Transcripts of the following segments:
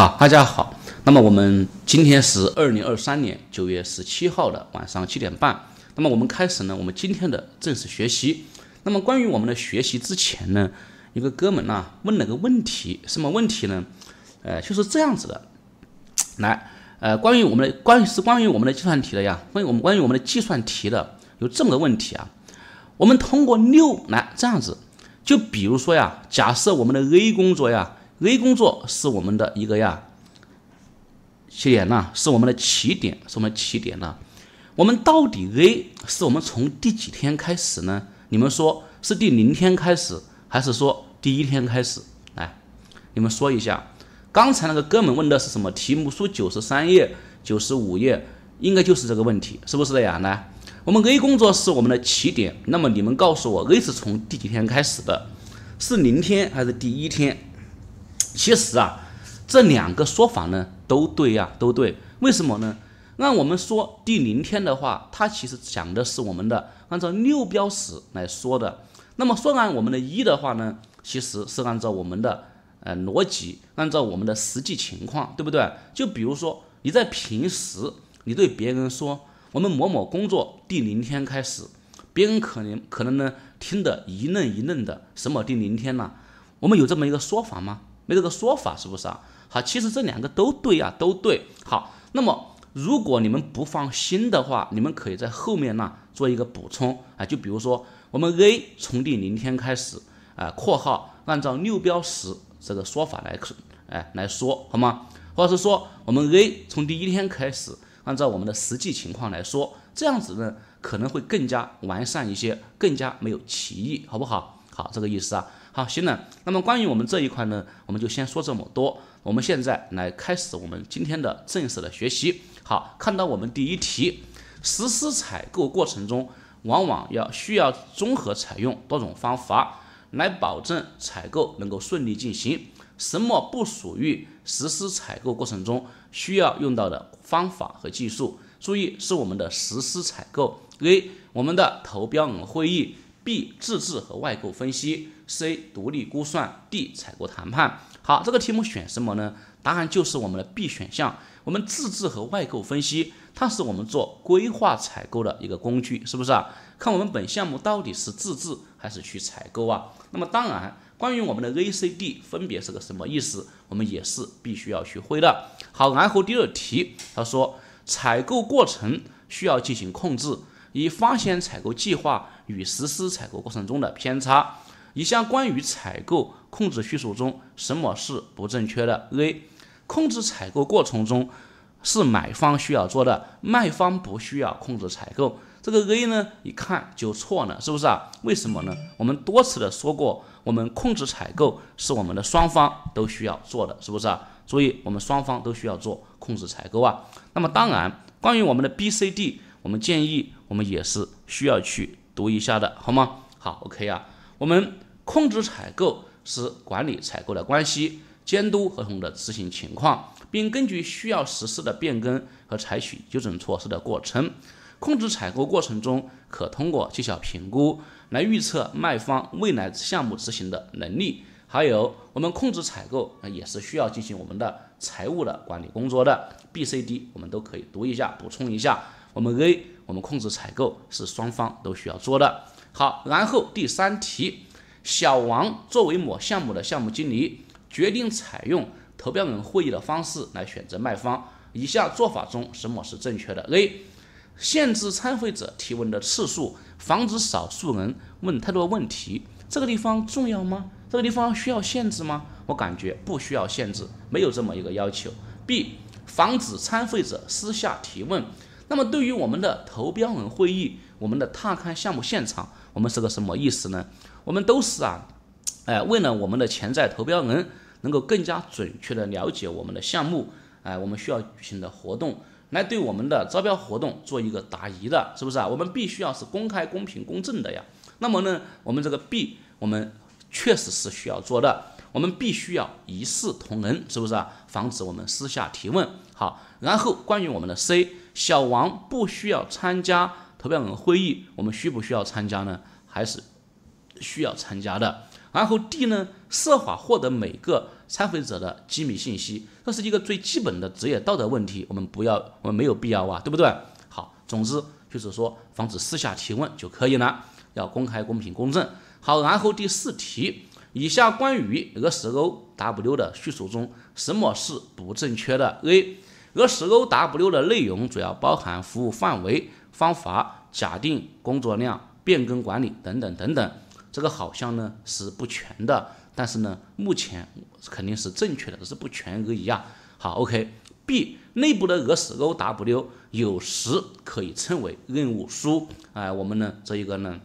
好，大家好。那么我们今天是二零二三年九月十七号的晚上七点半。那么我们开始呢，我们今天的正式学习。那么关于我们的学习之前呢，一个哥们呢问了个问题，什么问题呢？呃，就是这样子的。来，呃，关于我们的关于是关于我们的计算题的呀，关于我们关于我们的计算题的有这么个问题啊。我们通过六来这样子，就比如说呀，假设我们的 A 工作呀，A 工作是我们的一个呀。起点呢，是我们的起点，是我们起点呢。我们到底 A 是我们从第几天开始呢？你们说是第零天开始，还是说第一天开始？来，你们说一下。刚才那个哥们问的是什么题目？书九十三页、九十五页，应该就是这个问题，是不是的呀？来，我们 A 工作是我们的起点，那么你们告诉我 A 是从第几天开始的？是零天还是第一天？其实啊。这两个说法呢都对呀，都对。为什么呢？按我们说第零天的话，它其实讲的是我们的按照六标识来说的。那么说按我们的一的话呢，其实是按照我们的呃逻辑，按照我们的实际情况，对不对？就比如说你在平时你对别人说我们某某工作第零天开始，别人可能可能呢听得一愣一愣的，什么第零天呢？我们有这么一个说法吗？没这个说法，是不是啊？好，其实这两个都对啊，都对。好，那么如果你们不放心的话，你们可以在后面呢做一个补充啊，就比如说我们 A 从第零天开始啊，括号按照六标识这个说法来哎来说好吗？或者是说我们 A 从第一天开始，按照我们的实际情况来说，这样子呢可能会更加完善一些，更加没有歧义，好不好？好，这个意思啊。好，行了。那么关于我们这一块呢，我们就先说这么多。我们现在来开始我们今天的正式的学习。好，看到我们第一题，实施采购过程中，往往要需要综合采用多种方法来保证采购能够顺利进行。什么不属于实施采购过程中需要用到的方法和技术？注意，是我们的实施采购。A，我们的投标额会议。B 自制和外购分析，C 独立估算，D 采购谈判。好，这个题目选什么呢？答案就是我们的 B 选项。我们自制和外购分析，它是我们做规划采购的一个工具，是不是啊？看我们本项目到底是自制还是去采购啊？那么当然，关于我们的 A、C、D 分别是个什么意思，我们也是必须要学会的。好，然后第二题，他说采购过程需要进行控制。以发现采购计划与实施采购过程中的偏差。以下关于采购控制叙述中，什么是不正确的？A. 控制采购过程中是买方需要做的，卖方不需要控制采购。这个 A 呢，一看就错了，是不是啊？为什么呢？我们多次的说过，我们控制采购是我们的双方都需要做的，是不是啊？所以我们双方都需要做控制采购啊。那么当然，关于我们的 B、C、D。我们建议，我们也是需要去读一下的，好吗？好，OK 啊。我们控制采购是管理采购的关系，监督合同的执行情况，并根据需要实施的变更和采取纠正措施的过程。控制采购过程中，可通过绩效评估来预测卖方未来项目执行的能力。还有，我们控制采购也是需要进行我们的财务的管理工作的。B、C、D 我们都可以读一下，补充一下。我们 A，我们控制采购是双方都需要做的。好，然后第三题，小王作为某项目的项目经理，决定采用投标人会议的方式来选择卖方。以下做法中什么是正确的？A，限制参会者提问的次数，防止少数人问太多问题。这个地方重要吗？这个地方需要限制吗？我感觉不需要限制，没有这么一个要求。B，防止参会者私下提问。那么对于我们的投标人会议，我们的踏勘项目现场，我们是个什么意思呢？我们都是啊，哎，为了我们的潜在投标人能够更加准确的了解我们的项目，哎，我们需要举行的活动，来对我们的招标活动做一个答疑的，是不是啊？我们必须要是公开、公平、公正的呀。那么呢，我们这个 B，我们确实是需要做的，我们必须要一视同仁，是不是啊？防止我们私下提问。好，然后关于我们的 C。小王不需要参加投标人会议，我们需不需要参加呢？还是需要参加的。然后 D 呢，设法获得每个参会者的机密信息，这是一个最基本的职业道德问题，我们不要，我们没有必要啊，对不对？好，总之就是说，防止私下提问就可以了，要公开、公平、公正。好，然后第四题，以下关于 SOW 的叙述中，什么是不正确的？A 而 SOW 的内容主要包含服务范围、方法、假定、工作量、变更管理等等等等。这个好像呢是不全的，但是呢，目前肯定是正确的，只是不全而已啊。好，OK。B 内部的 SOW 有时可以称为任务书，哎，我们呢这一个呢，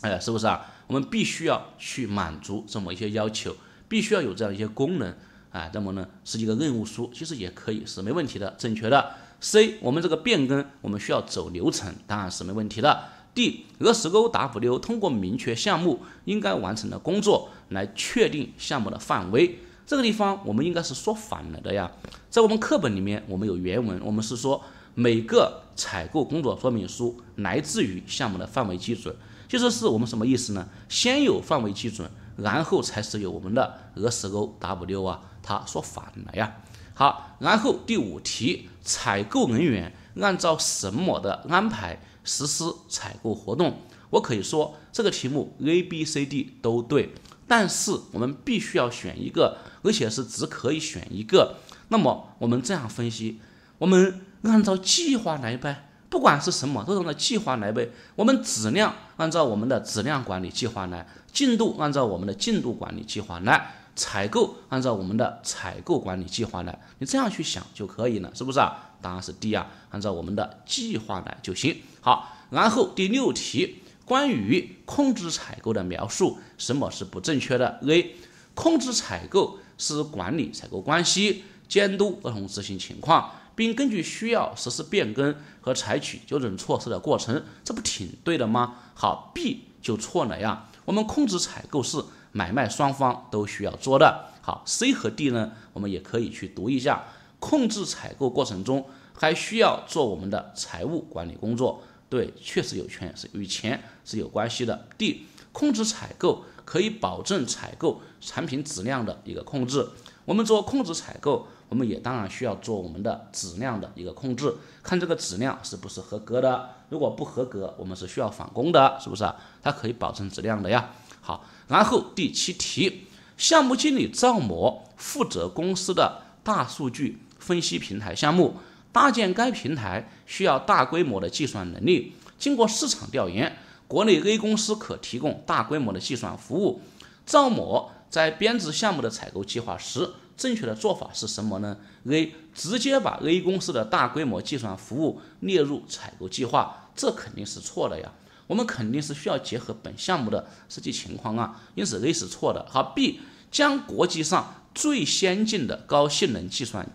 哎，是不是啊？我们必须要去满足这么一些要求，必须要有这样一些功能。啊，那么呢是一个任务书，其实也可以是没问题的，正确的。C，我们这个变更我们需要走流程，当然是没问题的。D，SOW 通过明确项目应该完成的工作来确定项目的范围，这个地方我们应该是说反了的呀。在我们课本里面，我们有原文，我们是说每个采购工作说明书来自于项目的范围基准，其实是我们什么意思呢？先有范围基准，然后才是有我们的 SOW 啊。他说反了呀。好，然后第五题，采购人员按照什么的安排实施采购活动？我可以说这个题目 A、B、C、D 都对，但是我们必须要选一个，而且是只可以选一个。那么我们这样分析，我们按照计划来呗，不管是什么，都按照计划来呗。我们质量按照我们的质量管理计划来，进度按照我们的进度管理计划来。采购按照我们的采购管理计划来，你这样去想就可以了，是不是啊？答案是 D 啊，按照我们的计划来就行。好，然后第六题，关于控制采购的描述，什么是不正确的？A. 控制采购是管理采购关系，监督合同执行情况，并根据需要实施变更和采取纠正措施的过程，这不挺对的吗？好，B 就错了呀，我们控制采购是。买卖双方都需要做的好，C 和 D 呢，我们也可以去读一下。控制采购过程中还需要做我们的财务管理工作，对，确实有权是与钱是有关系的。D 控制采购可以保证采购产品质量的一个控制。我们做控制采购，我们也当然需要做我们的质量的一个控制，看这个质量是不是合格的。如果不合格，我们是需要返工的，是不是？它可以保证质量的呀。好，然后第七题，项目经理赵某负责公司的大数据分析平台项目，搭建该平台需要大规模的计算能力。经过市场调研，国内 A 公司可提供大规模的计算服务。赵某在编制项目的采购计划时，正确的做法是什么呢？A 直接把 A 公司的大规模计算服务列入采购计划，这肯定是错的呀。我们肯定是需要结合本项目的实际情况啊，因此 A 是错的。好，B 将国际上最先进的高性能计算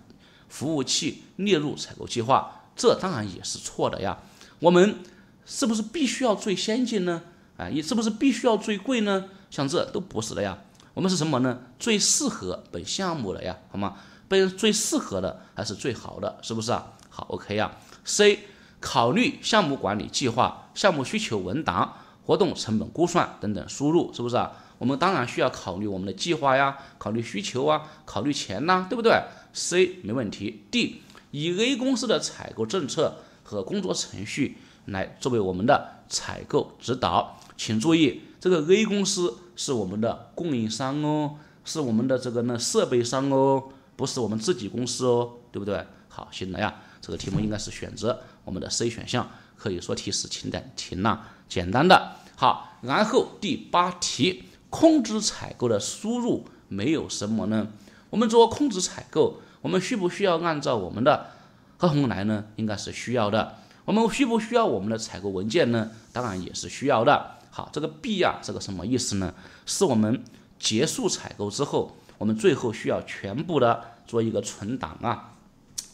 服务器列入采购计划，这当然也是错的呀。我们是不是必须要最先进呢？啊，也是不是必须要最贵呢？像这都不是的呀。我们是什么呢？最适合本项目的呀，好吗？本最适合的还是最好的，是不是啊？好，OK 呀。C 考虑项目管理计划、项目需求文档、活动成本估算等等输入，是不是啊？我们当然需要考虑我们的计划呀，考虑需求啊，考虑钱呐，对不对？C 没问题。D 以 A 公司的采购政策和工作程序来作为我们的采购指导，请注意，这个 A 公司是我们的供应商哦，是我们的这个呢设备商哦，不是我们自己公司哦，对不对？好，行了呀，这个题目应该是选择。我们的 C 选项可以说题是轻的挺了，简单的。好，然后第八题，控制采购的输入没有什么呢？我们做控制采购，我们需不需要按照我们的合同来呢？应该是需要的。我们需不需要我们的采购文件呢？当然也是需要的。好，这个 B 啊，这个什么意思呢？是我们结束采购之后，我们最后需要全部的做一个存档啊。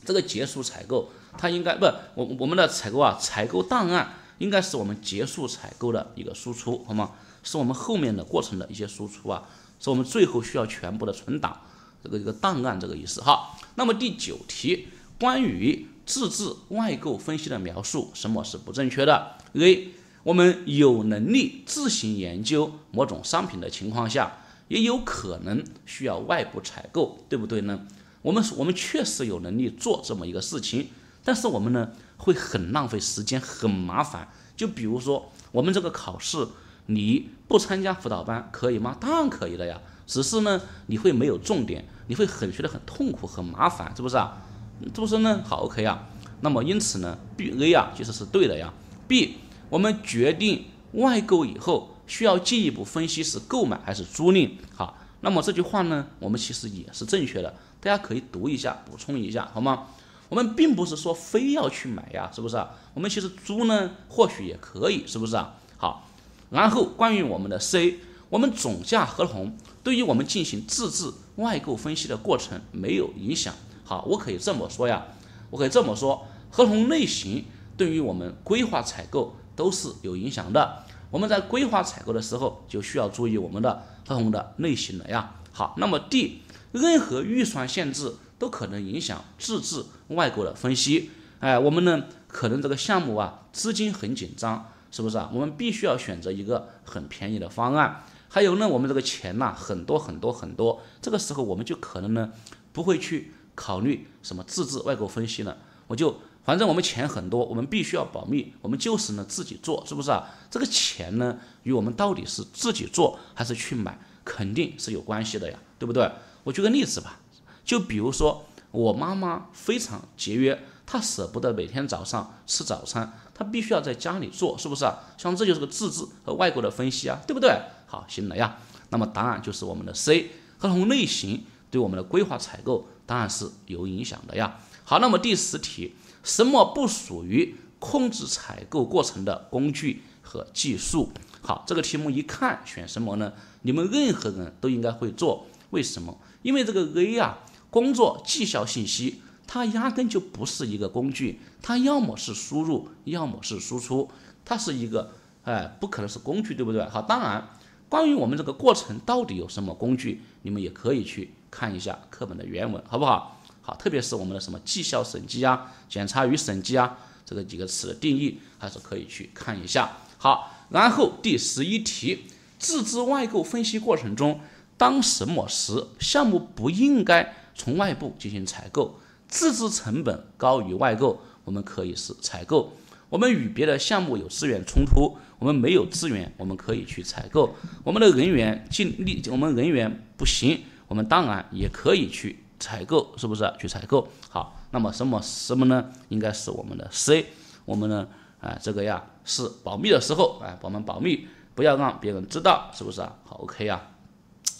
这个结束采购。它应该不，我我们的采购啊，采购档案应该是我们结束采购的一个输出，好吗？是我们后面的过程的一些输出啊，是我们最后需要全部的存档，这个一个档案这个意思。哈，那么第九题，关于自制外购分析的描述，什么是不正确的？A，我们有能力自行研究某种商品的情况下，也有可能需要外部采购，对不对呢？我们我们确实有能力做这么一个事情，但是我们呢会很浪费时间，很麻烦。就比如说我们这个考试，你不参加辅导班可以吗？当然可以了呀，只是呢你会没有重点，你会很学得很痛苦，很麻烦，是不是啊？是不是呢？好，OK 啊。那么因此呢，B A 啊其实是对的呀。B 我们决定外购以后，需要进一步分析是购买还是租赁。好，那么这句话呢，我们其实也是正确的，大家可以读一下，补充一下，好吗？我们并不是说非要去买呀，是不是？我们其实租呢，或许也可以，是不是啊？好，然后关于我们的 C，我们总价合同对于我们进行自制外购分析的过程没有影响。好，我可以这么说呀，我可以这么说，合同类型对于我们规划采购。都是有影响的。我们在规划采购的时候，就需要注意我们的合同的类型了呀。好，那么 D，任何预算限制都可能影响自制外购的分析。哎，我们呢，可能这个项目啊，资金很紧张，是不是啊？我们必须要选择一个很便宜的方案。还有呢，我们这个钱呐，很多很多很多，这个时候我们就可能呢，不会去考虑什么自制外购分析了，我就。反正我们钱很多，我们必须要保密，我们就是呢自己做，是不是啊？这个钱呢，与我们到底是自己做还是去买，肯定是有关系的呀，对不对？我举个例子吧，就比如说我妈妈非常节约，她舍不得每天早上吃早餐，她必须要在家里做，是不是啊？像这就是个自制和外国的分析啊，对不对？好，行了呀。那么答案就是我们的 C，合同类型对我们的规划采购当然是有影响的呀。好，那么第十题。什么不属于控制采购过程的工具和技术？好，这个题目一看选什么呢？你们任何人都应该会做。为什么？因为这个 A 啊，工作绩效信息，它压根就不是一个工具，它要么是输入，要么是输出，它是一个，哎，不可能是工具，对不对？好，当然，关于我们这个过程到底有什么工具，你们也可以去看一下课本的原文，好不好？好，特别是我们的什么绩效审计啊、检查与审计啊，这个几个词的定义还是可以去看一下。好，然后第十一题，自制外购分析过程中，当什么时项目不应该从外部进行采购？自制成本高于外购，我们可以是采购。我们与别的项目有资源冲突，我们没有资源，我们可以去采购。我们的人员尽力，我们人员不行，我们当然也可以去。采购是不是去采购？好，那么什么什么呢？应该是我们的 C，我们呢，啊，这个呀是保密的时候，哎，我们保密，不要让别人知道，是不是啊？好，OK 啊，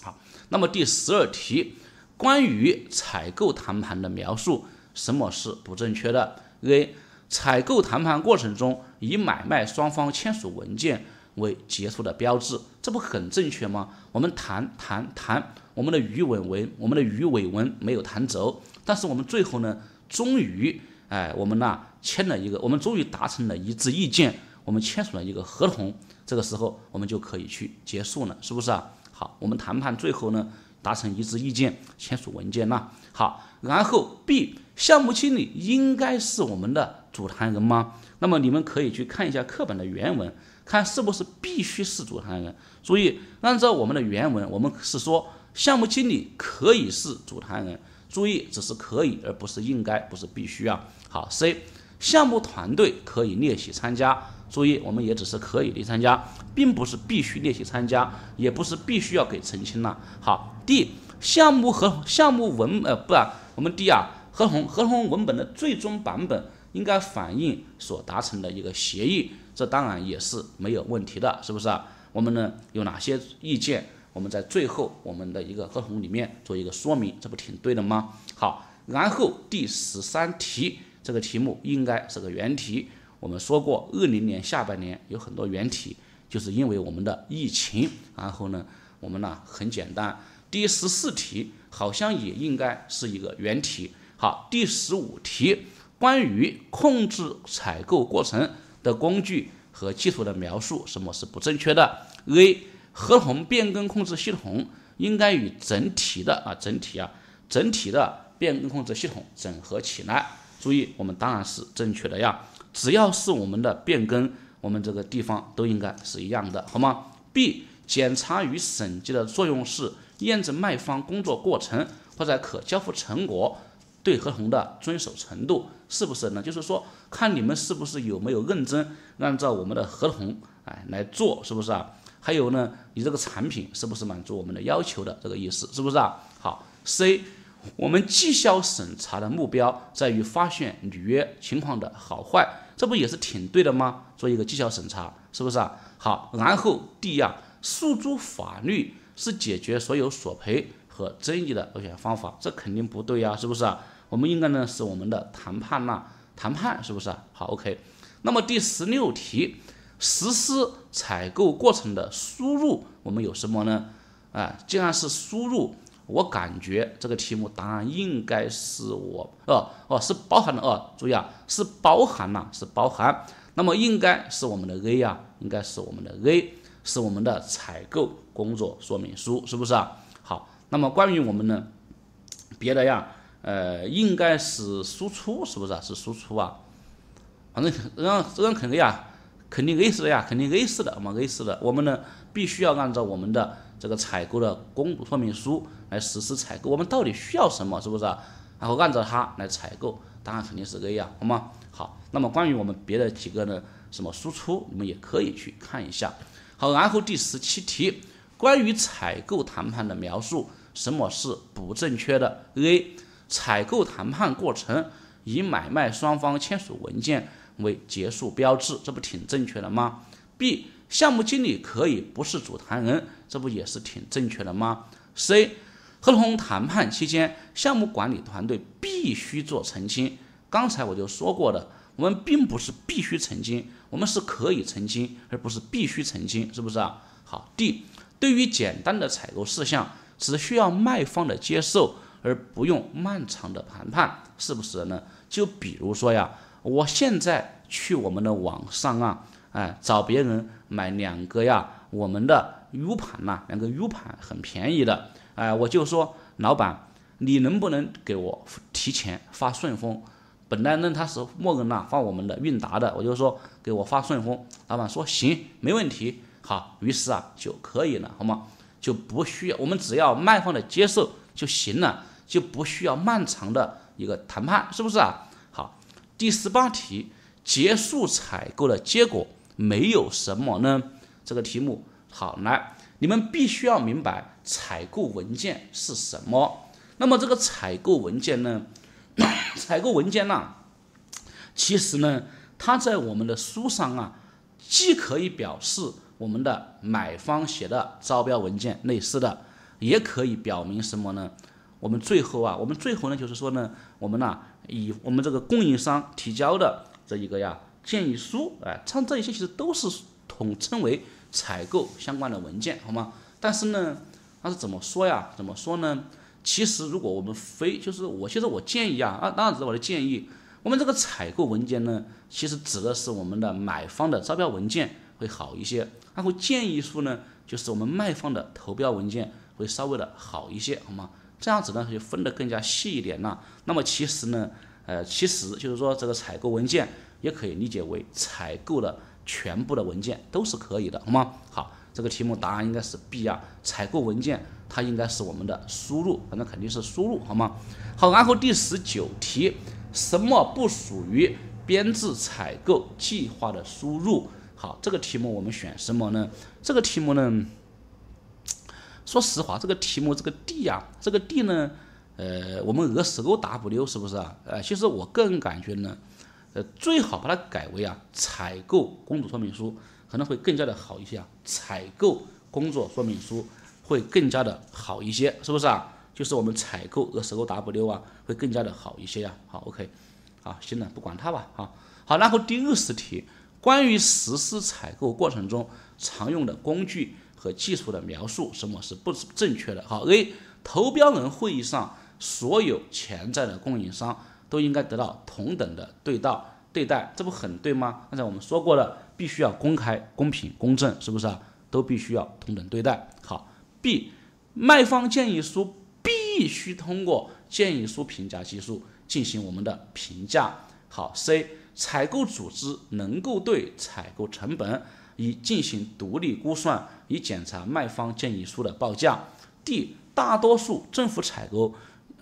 好，那么第十二题，关于采购谈判的描述，什么是不正确的？A，采购谈判过程中以买卖双方签署文件。为结束的标志，这不很正确吗？我们谈谈谈，我们的鱼尾纹，我们的鱼尾纹没有弹走，但是我们最后呢，终于，哎，我们呢签了一个，我们终于达成了一致意见，我们签署了一个合同，这个时候我们就可以去结束了，是不是啊？好，我们谈判最后呢达成一致意见，签署文件了。好，然后 B 项目经理应该是我们的主谈人吗？那么你们可以去看一下课本的原文。看是不是必须是主谈人？注意，按照我们的原文，我们是说项目经理可以是主谈人。注意，只是可以，而不是应该，不是必须啊。好，C，项目团队可以列席参加。注意，我们也只是可以的参加，并不是必须列席参加，也不是必须要给澄清了。好，D，项目和项目文呃不啊，我们 D 啊，合同合同文本的最终版本应该反映所达成的一个协议。这当然也是没有问题的，是不是啊？我们呢有哪些意见？我们在最后我们的一个合同里面做一个说明，这不挺对的吗？好，然后第十三题这个题目应该是个原题。我们说过，二零年下半年有很多原题，就是因为我们的疫情。然后呢，我们呢很简单。第十四题好像也应该是一个原题。好，第十五题关于控制采购过程。的工具和技术的描述，什么是不正确的？A. 合同变更控制系统应该与整体的啊整体啊整体的变更控制系统整合起来。注意，我们当然是正确的呀。只要是我们的变更我们这个地方都应该是一样的，好吗？B 检查与审计的作用是验证卖方工作过程或者可交付成果对合同的遵守程度是不是呢？就是说看你们是不是有没有认真按照我们的合同哎来做，是不是啊？还有呢，你这个产品是不是满足我们的要求的这个意思，是不是啊？好，C 我们绩效审查的目标在于发现履约情况的好坏，这不也是挺对的吗？做一个绩效审查，是不是啊？好，然后第二。诉诸法律是解决所有索赔和争议的优选方法，这肯定不对呀，是不是啊？我们应该呢是我们的谈判呐，谈判是不是啊？好，OK。那么第十六题，实施采购过程的输入，我们有什么呢？啊，既然是输入，我感觉这个题目答案应该是我哦哦是包含的哦，注意啊，是包含呐，是包含。那么应该是我们的 A 呀，应该是我们的 A。是我们的采购工作说明书，是不是啊？好，那么关于我们呢，别的呀，呃，应该是输出，是不是啊？是输出啊？反正让这样肯定呀，肯定 A 是的呀，肯定 A 是的，我们 A 是的，我们呢必须要按照我们的这个采购的公布说明书来实施采购，我们到底需要什么，是不是？然后按照它来采购，当然肯定是 A 呀，好吗？好，那么关于我们别的几个呢，什么输出，你们也可以去看一下。好，然后第十七题，关于采购谈判的描述，什么是不正确的？A. 采购谈判过程以买卖双方签署文件为结束标志，这不挺正确的吗？B. 项目经理可以不是主谈人，这不也是挺正确的吗？C. 合同谈判期间，项目管理团队必须做澄清。刚才我就说过的。我们并不是必须澄清，我们是可以澄清，而不是必须澄清，是不是啊？好，D，对于简单的采购事项，只需要卖方的接受，而不用漫长的谈判，是不是呢？就比如说呀，我现在去我们的网上啊，哎，找别人买两个呀，我们的 U 盘呐，两个 U 盘很便宜的，哎，我就说老板，你能不能给我提前发顺丰？本来呢，他是默认呐发我们的韵达的，我就说给我发顺丰，老板说行，没问题，好，于是啊就可以了，好吗？就不需要我们只要卖方的接受就行了，就不需要漫长的一个谈判，是不是啊？好，第十八题，结束采购的结果没有什么呢？这个题目好来，你们必须要明白采购文件是什么。那么这个采购文件呢？采购文件呢，其实呢，它在我们的书上啊，既可以表示我们的买方写的招标文件类似的，也可以表明什么呢？我们最后啊，我们最后呢，就是说呢，我们呢，以我们这个供应商提交的这一个呀建议书，哎，像这一些其实都是统称为采购相关的文件，好吗？但是呢，它是怎么说呀？怎么说呢？其实，如果我们非就是我，其实我建议啊，啊，当然只是我的建议。我们这个采购文件呢，其实指的是我们的买方的招标文件会好一些，然后建议书呢，就是我们卖方的投标文件会稍微的好一些，好吗？这样子呢，就分得更加细一点了。那么其实呢，呃，其实就是说这个采购文件也可以理解为采购的全部的文件都是可以的，好吗？好，这个题目答案应该是 B 啊，采购文件。它应该是我们的输入，反正肯定是输入，好吗？好，然后第十九题，什么不属于编制采购计划的输入？好，这个题目我们选什么呢？这个题目呢，说实话，这个题目这个 D 呀，这个 D 呢，呃，我们 S O W 是不是啊？呃，其实我个人感觉呢，呃，最好把它改为啊，采购工作说明书可能会更加的好一些啊，采购工作说明书。会更加的好一些，是不是啊？就是我们采购 S O W 啊，会更加的好一些呀。好，OK，好，行了，不管它吧。好，好，然后第二十题，关于实施采购过程中常用的工具和技术的描述，什么是不正确的？好，A，投标人会议上所有潜在的供应商都应该得到同等的对道对待，这不很对吗？刚才我们说过了，必须要公开、公平、公正，是不是啊？都必须要同等对待。好。B，卖方建议书必须通过建议书评价技术进行我们的评价。好，C，采购组织能够对采购成本以进行独立估算，以检查卖方建议书的报价。D 大多数政府采购，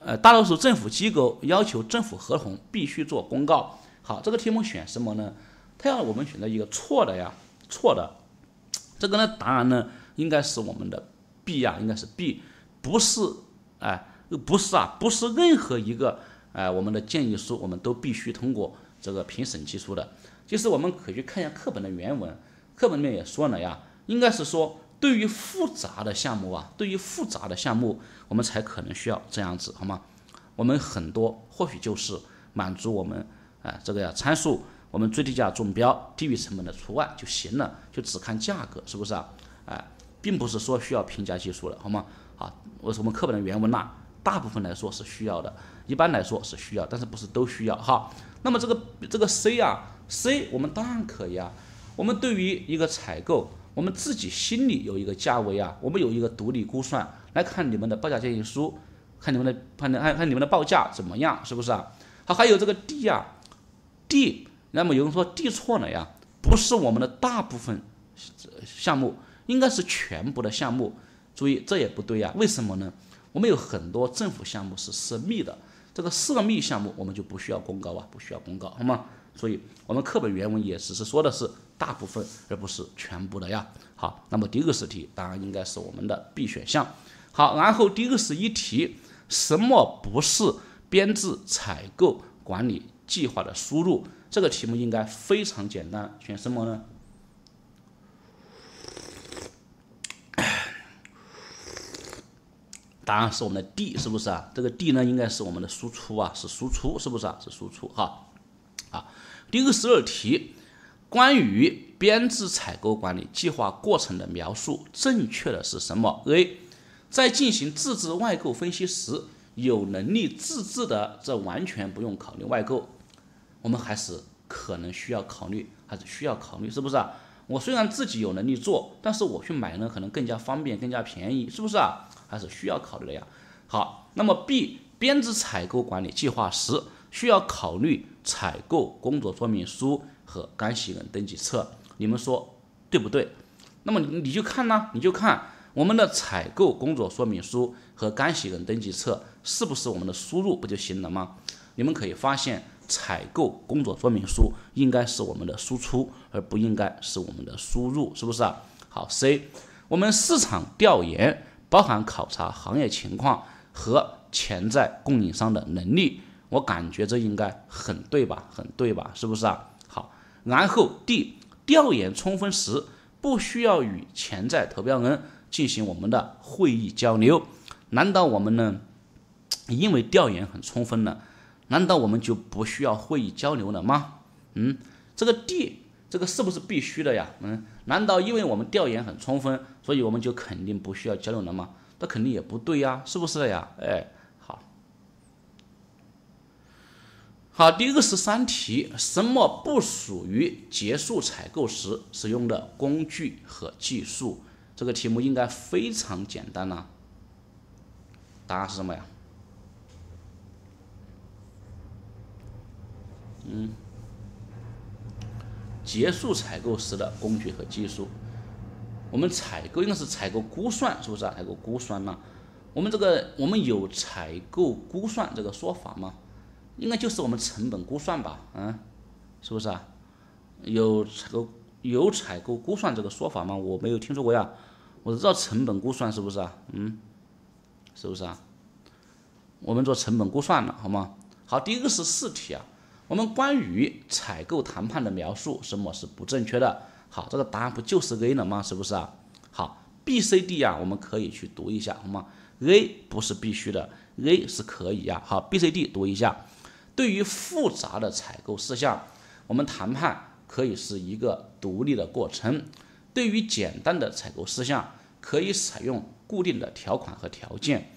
呃，大多数政府机构要求政府合同必须做公告。好，这个题目选什么呢？它要我们选择一个错的呀，错的。这个呢，答案呢应该是我们的 B 呀，应该是 B，不是，哎，不是啊，不是任何一个，哎，我们的建议书我们都必须通过这个评审技术的。就是我们可以去看一下课本的原文，课本里面也说了呀，应该是说对于复杂的项目啊，对于复杂的项目，我们才可能需要这样子，好吗？我们很多或许就是满足我们，啊，这个呀参数。我们最低价中标，低于成本的除外就行了，就只看价格，是不是啊？哎，并不是说需要评价技术的，好吗？啊，我是我们课本的原文呐，大部分来说是需要的，一般来说是需要，但是不是都需要哈？那么这个这个 C 啊，C 我们当然可以啊。我们对于一个采购，我们自己心里有一个价位啊，我们有一个独立估算，来看你们的报价建议书，看你们的判断，看看你们的报价怎么样，是不是啊？好，还有这个 D 啊，D。那么有人说 D 错了呀，不是我们的大部分项目，应该是全部的项目。注意，这也不对呀。为什么呢？我们有很多政府项目是涉密的，这个涉密项目我们就不需要公告啊，不需要公告，好吗？所以我们课本原文也只是说的是大部分，而不是全部的呀。好，那么第二个试题当然应该是我们的 B 选项。好，然后第二十一题，什么不是编制采购管理计划的输入？这个题目应该非常简单，选什么呢？答案是我们的 D，是不是啊？这个 D 呢，应该是我们的输出啊，是输出，是不是啊？是输出哈。啊，第二十二题，关于编制采购管理计划过程的描述，正确的是什么？A，在进行自制外购分析时，有能力自制的，这完全不用考虑外购。我们还是可能需要考虑，还是需要考虑，是不是啊？我虽然自己有能力做，但是我去买呢，可能更加方便，更加便宜，是不是啊？还是需要考虑的呀。好，那么 B 编制采购管理计划时，需要考虑采购工作说明书和干洗人登记册，你们说对不对？那么你就看呢，你就看我们的采购工作说明书和干洗人登记册是不是我们的输入不就行了吗？你们可以发现。采购工作说明书应该是我们的输出，而不应该是我们的输入，是不是啊？好，C，我们市场调研包含考察行业情况和潜在供应商的能力，我感觉这应该很对吧？很对吧？是不是啊？然后 D，调研充分时不需要与潜在投标人进行我们的会议交流，难道我们呢？因为调研很充分了？难道我们就不需要会议交流了吗？嗯，这个 D 这个是不是必须的呀？嗯，难道因为我们调研很充分，所以我们就肯定不需要交流了吗？那肯定也不对呀，是不是呀？哎，好，第二十三题，什么不属于结束采购时使用的工具和技术？这个题目应该非常简单呐。答案是什么呀？嗯，结束采购时的工具和技术，我们采购应该是采购估算，是不是啊？采购估算呢？我们这个我们有采购估算这个说法吗？应该就是我们成本估算吧？嗯，是不是啊？有采购有采购估算这个说法吗？我没有听说过呀。我知道成本估算是不是啊？嗯，是不是啊？我们做成本估算了，好吗？好，第一个是试题啊。我们关于采购谈判的描述，什么是不正确的？好，这个答案不就是 A 了吗？是不是啊？好，B、C、D 啊，我们可以去读一下，好吗？A 不是必须的，A 是可以呀。好，B、C、D 读一下。对于复杂的采购事项，我们谈判可以是一个独立的过程；对于简单的采购事项，可以采用固定的条款和条件。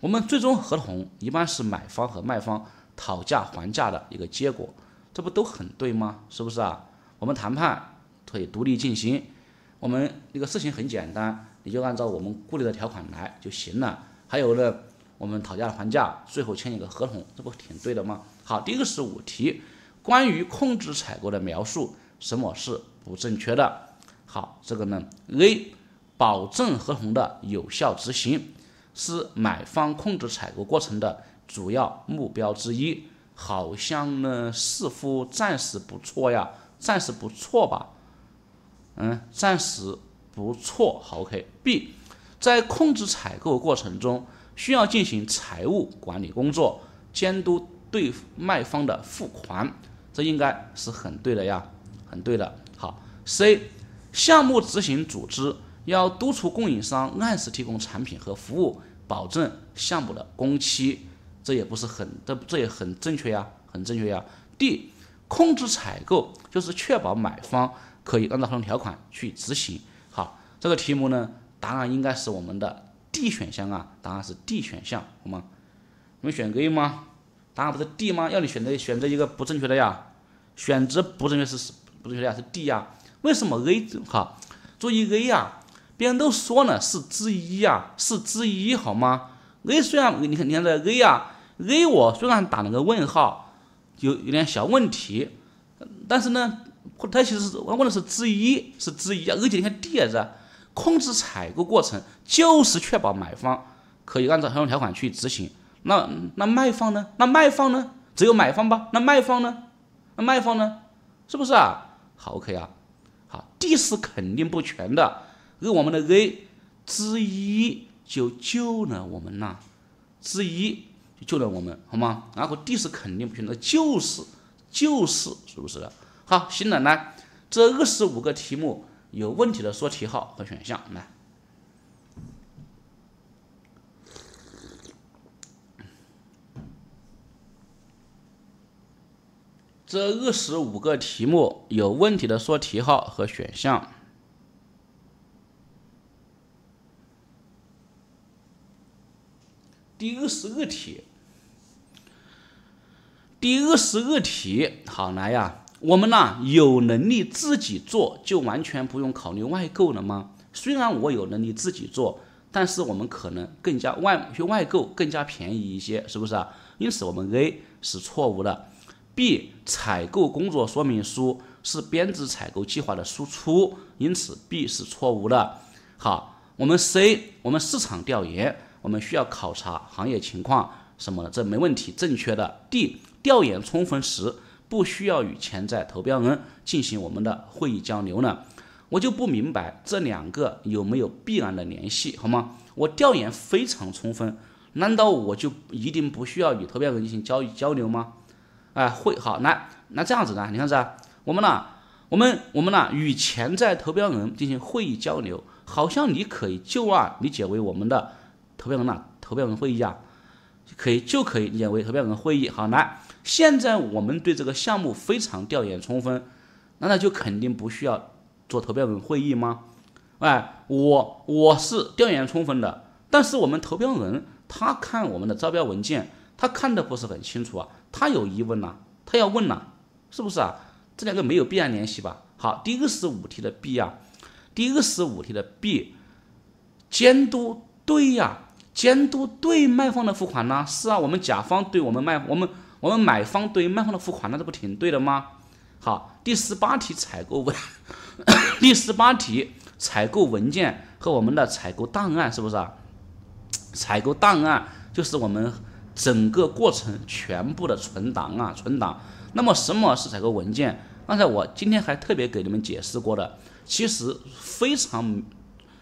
我们最终合同一般是买方和卖方。讨价还价的一个结果，这不都很对吗？是不是啊？我们谈判可以独立进行，我们这个事情很简单，你就按照我们固定的条款来就行了。还有呢，我们讨价还价，最后签一个合同，这不挺对的吗？好，第一个是五题，关于控制采购的描述，什么是不正确的？好，这个呢，A，保证合同的有效执行是买方控制采购过程的主要目标之一。好像呢，似乎暂时不错呀，暂时不错吧？嗯，暂时不错。好，OK。B，在控制采购过程中，需要进行财务管理工作，监督对卖方的付款，这应该是很对的呀，很对的。好，C，项目执行组织要督促供应商按时提供产品和服务，保证项目的工期。这也不是很，这这也很正确呀，很正确呀。D，控制采购就是确保买方可以按照合同条款去执行。好，这个题目呢，答案应该是我们的 D 选项啊，答案是 D 选项，好吗？你们选 A 吗？答案不是 D 吗？要你选择选择一个不正确的呀，选择不正确是不正确的呀，是 D 呀。为什么 A 好？注意 A 呀，别人都说了是之一呀，是之一，好吗？A 虽然你看你看这 A 呀，A 我虽然打了个问号，有有点小问题，但是呢，它其实是问的是之一，是之一啊。而且你看 D 也是控制采购过程，就是确保买方可以按照合同条款去执行。那那卖方呢？那卖方呢？只有买方吧？那卖方呢？那卖方呢？是不是啊？好 OK 啊，好 D 是肯定不全的，而我们的 A 之一。就救了我们呐，之一就救了我们，好吗？然后 D 是肯定不全的，就是就是是不是的？好，行了，来，这二十五个题目有问题的说题号和选项来。这二十五个题目有问题的说题号和选项。第二十二题，第二十二题，好来呀！我们呢有能力自己做，就完全不用考虑外购了吗？虽然我有能力自己做，但是我们可能更加外去外购更加便宜一些，是不是啊？因此我们 A 是错误的。B 采购工作说明书是编制采购计划的输出，因此 B 是错误的。好，我们 C 我们市场调研。我们需要考察行业情况什么的，这没问题，正确的。D 调研充分时不需要与潜在投标人进行我们的会议交流呢？我就不明白这两个有没有必然的联系，好吗？我调研非常充分，难道我就一定不需要与投标人进行交易交流吗？哎，会好，来，那这样子呢？你看这，我们呢，我们我们呢与潜在投标人进行会议交流，好像你可以就啊理解为我们的。投标人呐，投标人会议啊，可以就可以理解为投标人会议。好，来，现在我们对这个项目非常调研充分，难道就肯定不需要做投标人会议吗？哎，我我是调研充分的，但是我们投标人他看我们的招标文件，他看的不是很清楚啊，他有疑问呐，他要问呐，是不是啊？这两个没有必然联系吧？好，第二十五题的 B 啊，第二十五题的 B，监督对呀。监督对卖方的付款呢？是啊，我们甲方对我们卖我们我们买方对卖方的付款，那这不挺对的吗？好，第十八题采购文，第十八题采购文件和我们的采购档案是不是啊？采购档案就是我们整个过程全部的存档啊，存档。那么什么是采购文件？刚才我今天还特别给你们解释过的，其实非常，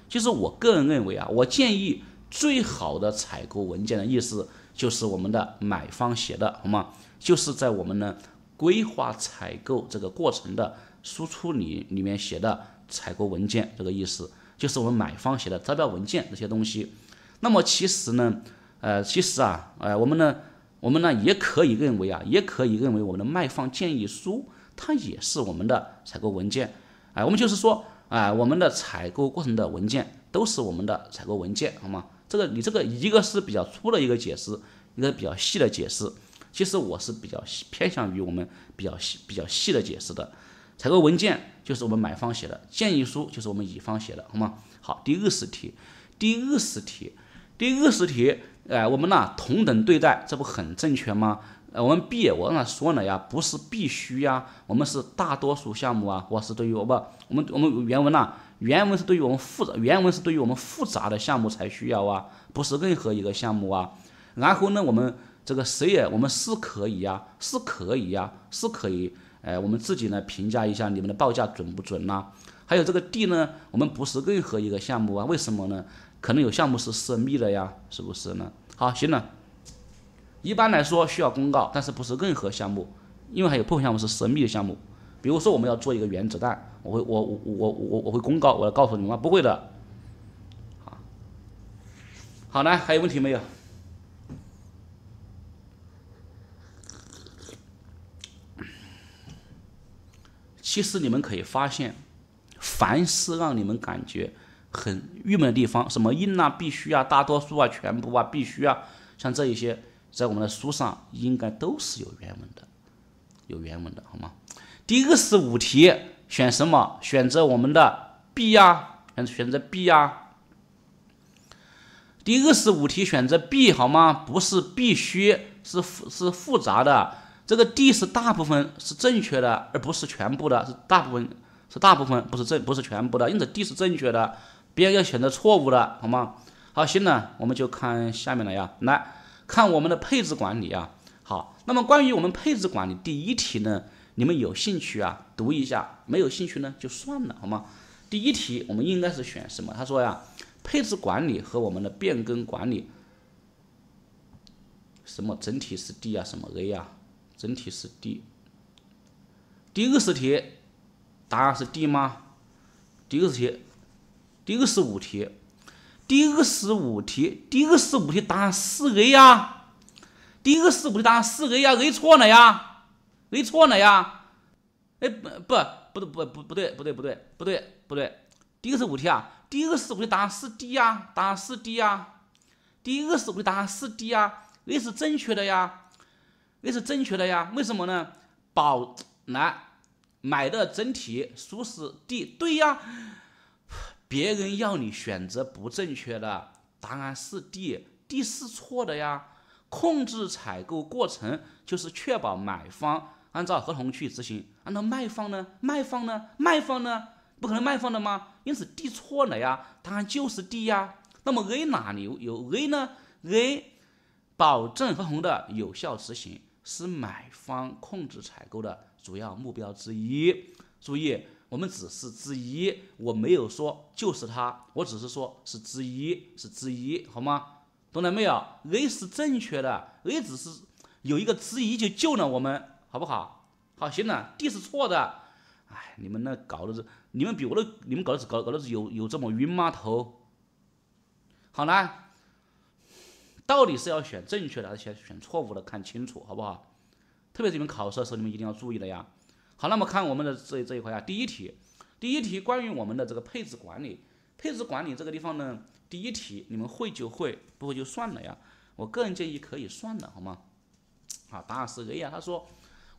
其实我个人认为啊，我建议。最好的采购文件的意思就是我们的买方写的，好吗？就是在我们呢规划采购这个过程的输出里里面写的采购文件，这个意思就是我们买方写的招标文件这些东西。那么其实呢，呃，其实啊，呃，我们呢，我们呢也可以认为啊，也可以认为我们的卖方建议书它也是我们的采购文件。哎，我们就是说，哎，我们的采购过程的文件都是我们的采购文件，好吗？这个你这个一个是比较粗的一个解释，一个比较细的解释。其实我是比较偏向于我们比较细、比较细的解释的。采购文件就是我们买方写的，建议书就是我们乙方写的，好吗？好，第二十题，第二十题，第二十题，哎，我们呢同等对待，这不很正确吗？呃，我们 B 我刚才说了呀，不是必须呀，我们是大多数项目啊，或是对于我不，我们我们原文呐，原文是对于我们复杂，原文是对于我们复杂的项目才需要啊，不是任何一个项目啊。然后呢，我们这个 C 我们是可以呀，是可以呀，是可以，哎，我们自己呢评价一下你们的报价准不准呐？还有这个 D 呢，我们不是任何一个项目啊，为什么呢？可能有项目是私密的呀，是不是呢？好，行了。一般来说需要公告，但是不是任何项目，因为还有部分项目是神秘的项目。比如说我们要做一个原子弹，我会我我我我我会公告，我要告诉你们，不会的。好，好呢，还有问题没有？其实你们可以发现，凡是让你们感觉很郁闷的地方，什么应啊、必须啊、大多数啊、全部啊、必须啊，像这一些。在我们的书上应该都是有原文的，有原文的好吗？第二十五题，选什么？选择我们的 B 呀，选选择 B 呀。第二十五题，选择 B 好吗？不是必须，是复是复杂的。这个 D 是大部分是正确的，而不是全部的，是大部分是大部分，不是正不是全部的，因此 D 是正确的，不要要选择错误的，好吗？好，行了，我们就看下面了呀，来。看我们的配置管理啊，好，那么关于我们配置管理第一题呢，你们有兴趣啊，读一下；没有兴趣呢，就算了，好吗？第一题我们应该是选什么？他说呀，配置管理和我们的变更管理，什么整体是 D 啊，什么 A 呀？整体是 D。第一个试题答案是 D 吗？第一个试题，第二十五题。第二十五题，第二十五题答案是 A 呀，第一个十五题答案是 A 呀，A 错了呀，A 错了呀，哎不不不不不不对不对不对不对不对，第一个是五题啊，第一个十五题答案是 D 呀，答案是 D 呀，第一个十五题答案是 D 呀，A 是正确的呀，A 是正确的呀，为什么呢？宝来买的整体属实 D，对呀。别人要你选择不正确的答案是 D，D 是错的呀。控制采购过程就是确保买方按照合同去执行，按照卖方呢？卖方呢？卖方呢？不可能卖方的吗？因此 D 错了呀，答案就是 D 呀。那么 A 哪里有 A 呢？A 保证合同的有效执行是买方控制采购的主要目标之一。注意。我们只是之一，我没有说就是它，我只是说是之一，是之一，好吗？懂了没有？A 是正确的，A 只是有一个之一就救了我们，好不好？好，行了，D 是错的。哎，你们那搞的是，你们比我的，你们搞的是搞搞的是有有这么晕吗？头？好啦，到底是要选正确的还是选选错误的？看清楚，好不好？特别是你们考试的时候，你们一定要注意了呀。好，那么看我们的这这一块啊，第一题，第一题关于我们的这个配置管理，配置管理这个地方呢，第一题你们会就会，不会就算了呀。我个人建议可以算了，好吗？好，答案是 A 呀。他说，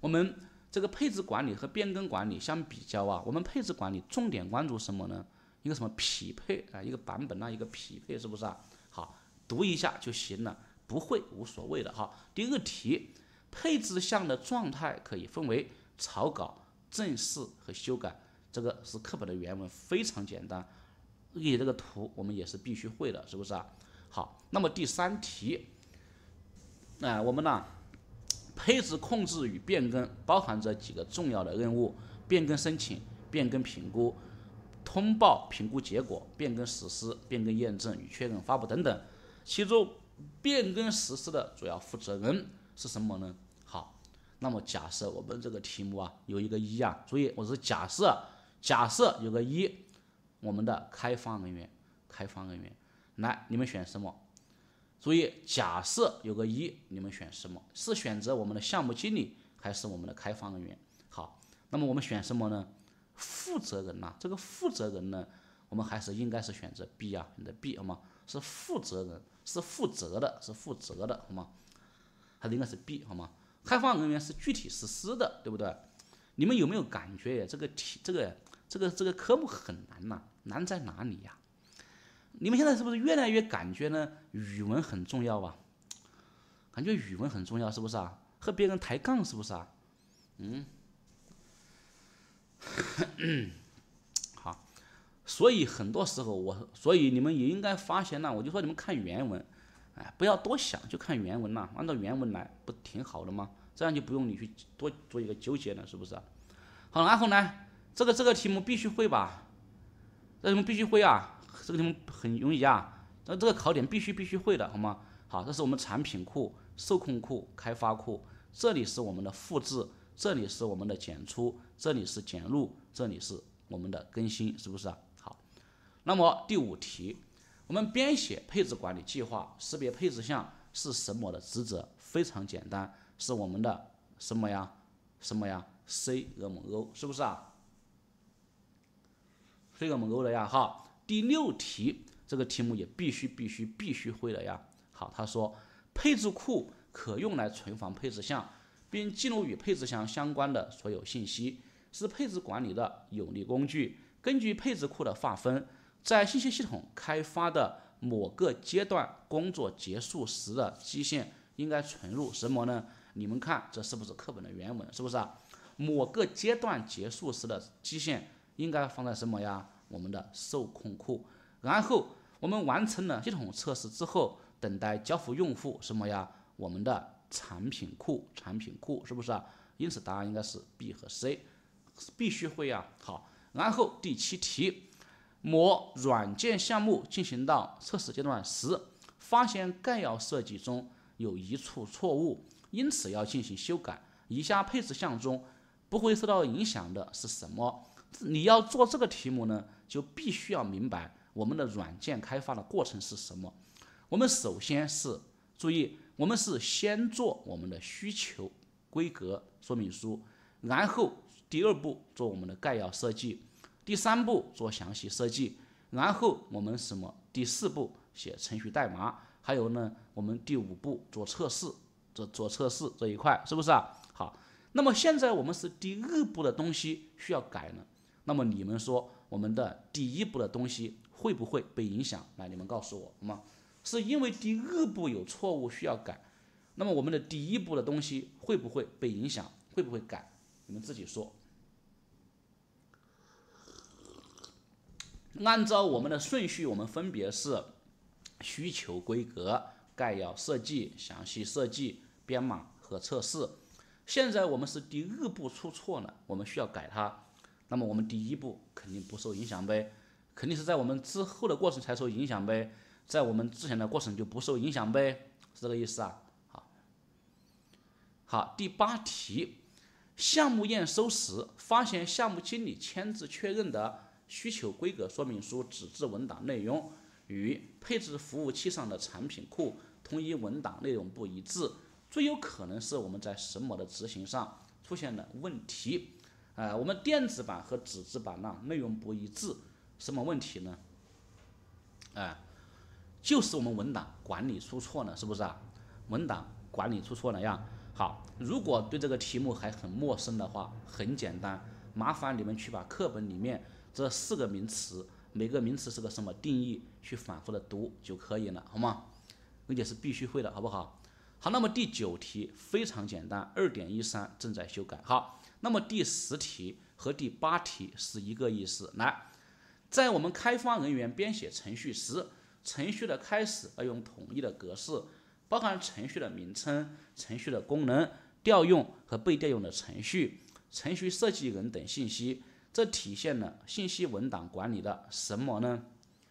我们这个配置管理和变更管理相比较啊，我们配置管理重点关注什么呢？一个什么匹配啊，一个版本啊，一个匹配，是不是啊？好，读一下就行了，不会无所谓的哈。第二题，配置项的状态可以分为。草稿、正式和修改，这个是课本的原文，非常简单。给这个图，我们也是必须会的，是不是啊？好，那么第三题，哎，我们呢，配置控制与变更包含着几个重要的任务：变更申请、变更评估、通报评估结果、变更实施、变更验证与确认发布等等。其中，变更实施的主要负责人是什么呢？那么假设我们这个题目啊有一个一啊，注意我是假设，假设有个一，我们的开发人员，开发人员，来你们选什么？注意假设有个一，你们选什么？是选择我们的项目经理还是我们的开发人员？好，那么我们选什么呢？负责人呐，这个负责人呢，我们还是应该是选择 B 啊，选择 B 好吗？是负责人，是负责的，是负责的好吗？还是应该是 B 好吗？开放人员是具体实施的，对不对？你们有没有感觉这个题，这个这个这个科目很难呐？难在哪里呀？你们现在是不是越来越感觉呢？语文很重要啊？感觉语文很重要，是不是啊？和别人抬杠是不是啊？嗯，好，所以很多时候我，所以你们也应该发现呢，我就说你们看原文，哎，不要多想，就看原文呐，按照原文来，不挺好的吗？这样就不用你去多做一个纠结了，是不是？好，然后呢，这个这个题目必须会吧？这题目必须会啊，这个题目很容易啊，那这个考点必须必须会的，好吗？好，这是我们产品库、受控库、开发库，这里是我们的复制，这里是我们的检出，这里是检入，这里是我们的更新，是不是？好，那么第五题，我们编写配置管理计划，识别配置项是什么的职责？非常简单，是我们的什么呀？什么呀？CMO 是不是啊？CMO 的呀。好，第六题，这个题目也必须必须必须会的呀。好，他说，配置库可用来存放配置项，并记录与配置项相关的所有信息，是配置管理的有力工具。根据配置库的划分，在信息系统开发的某个阶段工作结束时的基线应该存入什么呢？你们看，这是不是课本的原文？是不是啊？某个阶段结束时的基线应该放在什么呀？我们的受控库。然后我们完成了系统测试之后。等待交付用户什么呀？我们的产品库，产品库是不是啊？因此答案应该是 B 和 C，必须会啊。好，然后第七题，某软件项目进行到测试阶段时，发现概要设计中有一处错误，因此要进行修改。以下配置项中不会受到影响的是什么？你要做这个题目呢，就必须要明白我们的软件开发的过程是什么。我们首先是注意，我们是先做我们的需求规格说明书，然后第二步做我们的概要设计，第三步做详细设计，然后我们什么？第四步写程序代码，还有呢，我们第五步做测试，这做测试这一块是不是啊？好，那么现在我们是第二步的东西需要改了，那么你们说我们的第一步的东西会不会被影响？来，你们告诉我好吗？是因为第二步有错误需要改，那么我们的第一步的东西会不会被影响？会不会改？你们自己说。按照我们的顺序，我们分别是需求规格、概要设计、详细设计、编码和测试。现在我们是第二步出错了，我们需要改它。那么我们第一步肯定不受影响呗，肯定是在我们之后的过程才受影响呗。在我们之前的过程就不受影响呗，是这个意思啊。好，好，第八题，项目验收时发现项目经理签字确认的需求规格说明书纸质文档内容与配置服务器上的产品库同一文档内容不一致，最有可能是我们在什么的执行上出现了问题？啊，我们电子版和纸质版呢内容不一致，什么问题呢？啊？就是我们文档管理出错了，是不是啊？文档管理出错了呀。好，如果对这个题目还很陌生的话，很简单，麻烦你们去把课本里面这四个名词，每个名词是个什么定义，去反复的读就可以了，好吗？而且是必须会的，好不好？好，那么第九题非常简单，二点一三正在修改。好，那么第十题和第八题是一个意思。来，在我们开发人员编写程序时。程序的开始要用统一的格式，包含程序的名称、程序的功能、调用和被调用的程序、程序设计人等信息。这体现了信息文档管理的什么呢？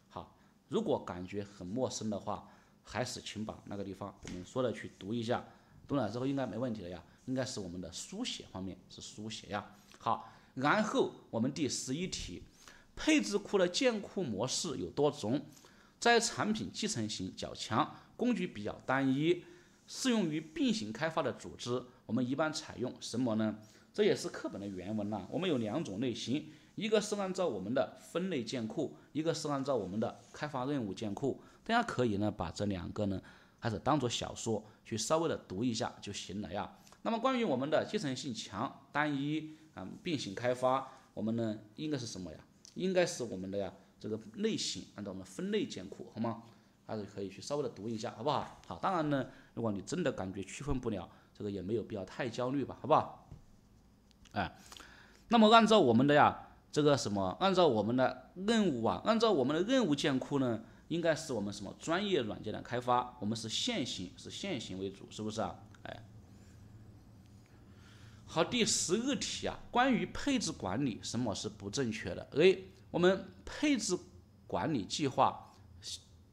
好，如果感觉很陌生的话，还是请把那个地方我们说的去读一下，读了之后应该没问题了呀。应该是我们的书写方面是书写呀。好，然后我们第十一题，配置库的建库模式有多种？在产品继承性较强、工具比较单一、适用于并行开发的组织，我们一般采用什么呢？这也是课本的原文呐。我们有两种类型，一个是按照我们的分类建库，一个是按照我们的开发任务建库。大家可以呢把这两个呢，还是当做小说去稍微的读一下就行了呀。那么关于我们的继承性强、单一啊并行开发，我们呢应该是什么呀？应该是我们的呀。这个类型按照我们分类建库，好吗？还是可以去稍微的读一下，好不好？好，当然呢，如果你真的感觉区分不了这个也没有必要太焦虑吧，好不好？哎，那么按照我们的呀，这个什么，按照我们的任务啊，按照我们的任务建库呢，应该是我们什么专业软件的开发，我们是现行，是现行为主，是不是啊？哎，好，第十二题啊，关于配置管理，什么是不正确的？哎，我们配置管理计划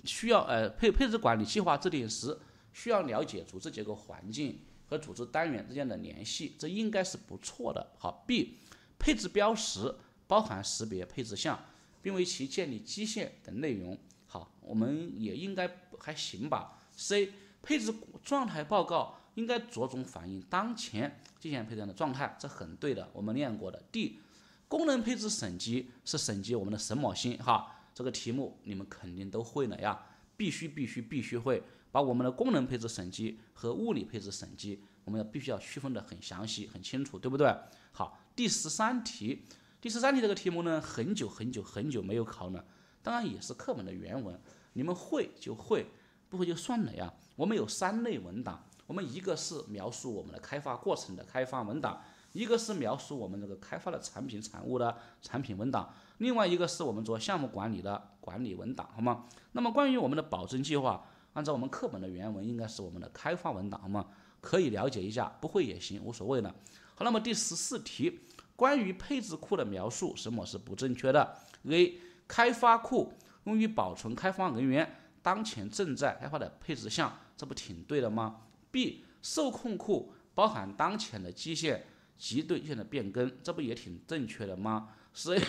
需要呃配配置管理计划制定时。需要了解组织结构环境和组织单元之间的联系，这应该是不错的。好，B，配置标识包含识别配置项，并为其建立基线等内容。好，我们也应该还行吧。C，配置状态报告应该着重反映当前基线配置的状态，这很对的，我们练过的。D，功能配置审计是审计我们的什么星？哈，这个题目你们肯定都会了呀，必须必须必须会。把我们的功能配置审计和物理配置审计，我们要必须要区分的很详细、很清楚，对不对？好，第十三题，第十三题这个题目呢，很久很久很久没有考了，当然也是课本的原文，你们会就会，不会就算了呀。我们有三类文档，我们一个是描述我们的开发过程的开发文档，一个是描述我们这个开发的产品产物的产品文档，另外一个是我们做项目管理的管理文档，好吗？那么关于我们的保证计划。按照我们课本的原文，应该是我们的开发文档，好吗？可以了解一下，不会也行，无所谓的。好，那么第十四题，关于配置库的描述，什么是不正确的？A. 开发库用于保存开发人员当前正在开发的配置项，这不挺对的吗？B. 受控库包含当前的基线及对线的变更，这不也挺正确的吗？C.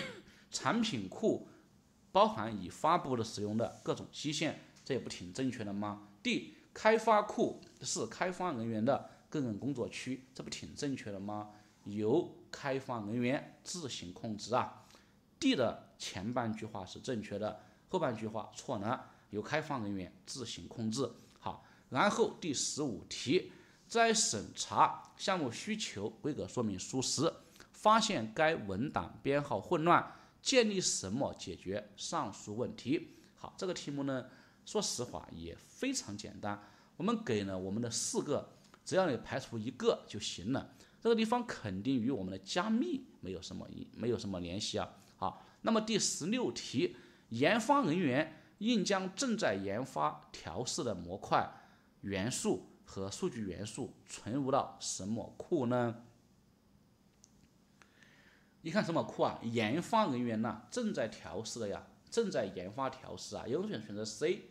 产品库包含已发布的使用的各种基线。这也不挺正确的吗？D 开发库是开发人员的个人工作区，这不挺正确的吗？由开发人员自行控制啊。D 的前半句话是正确的，后半句话错了，由开发人员自行控制。好，然后第十五题，在审查项目需求规格说明书时，发现该文档编号混乱，建立什么解决上述问题？好，这个题目呢？说实话也非常简单，我们给了我们的四个，只要你排除一个就行了。这个地方肯定与我们的加密没有什么一没有什么联系啊。好，那么第十六题，研发人员应将正在研发调试的模块元素和数据元素存入到什么库呢？你看什么库啊？研发人员呢，正在调试的呀，正在研发调试啊，有选选择 C。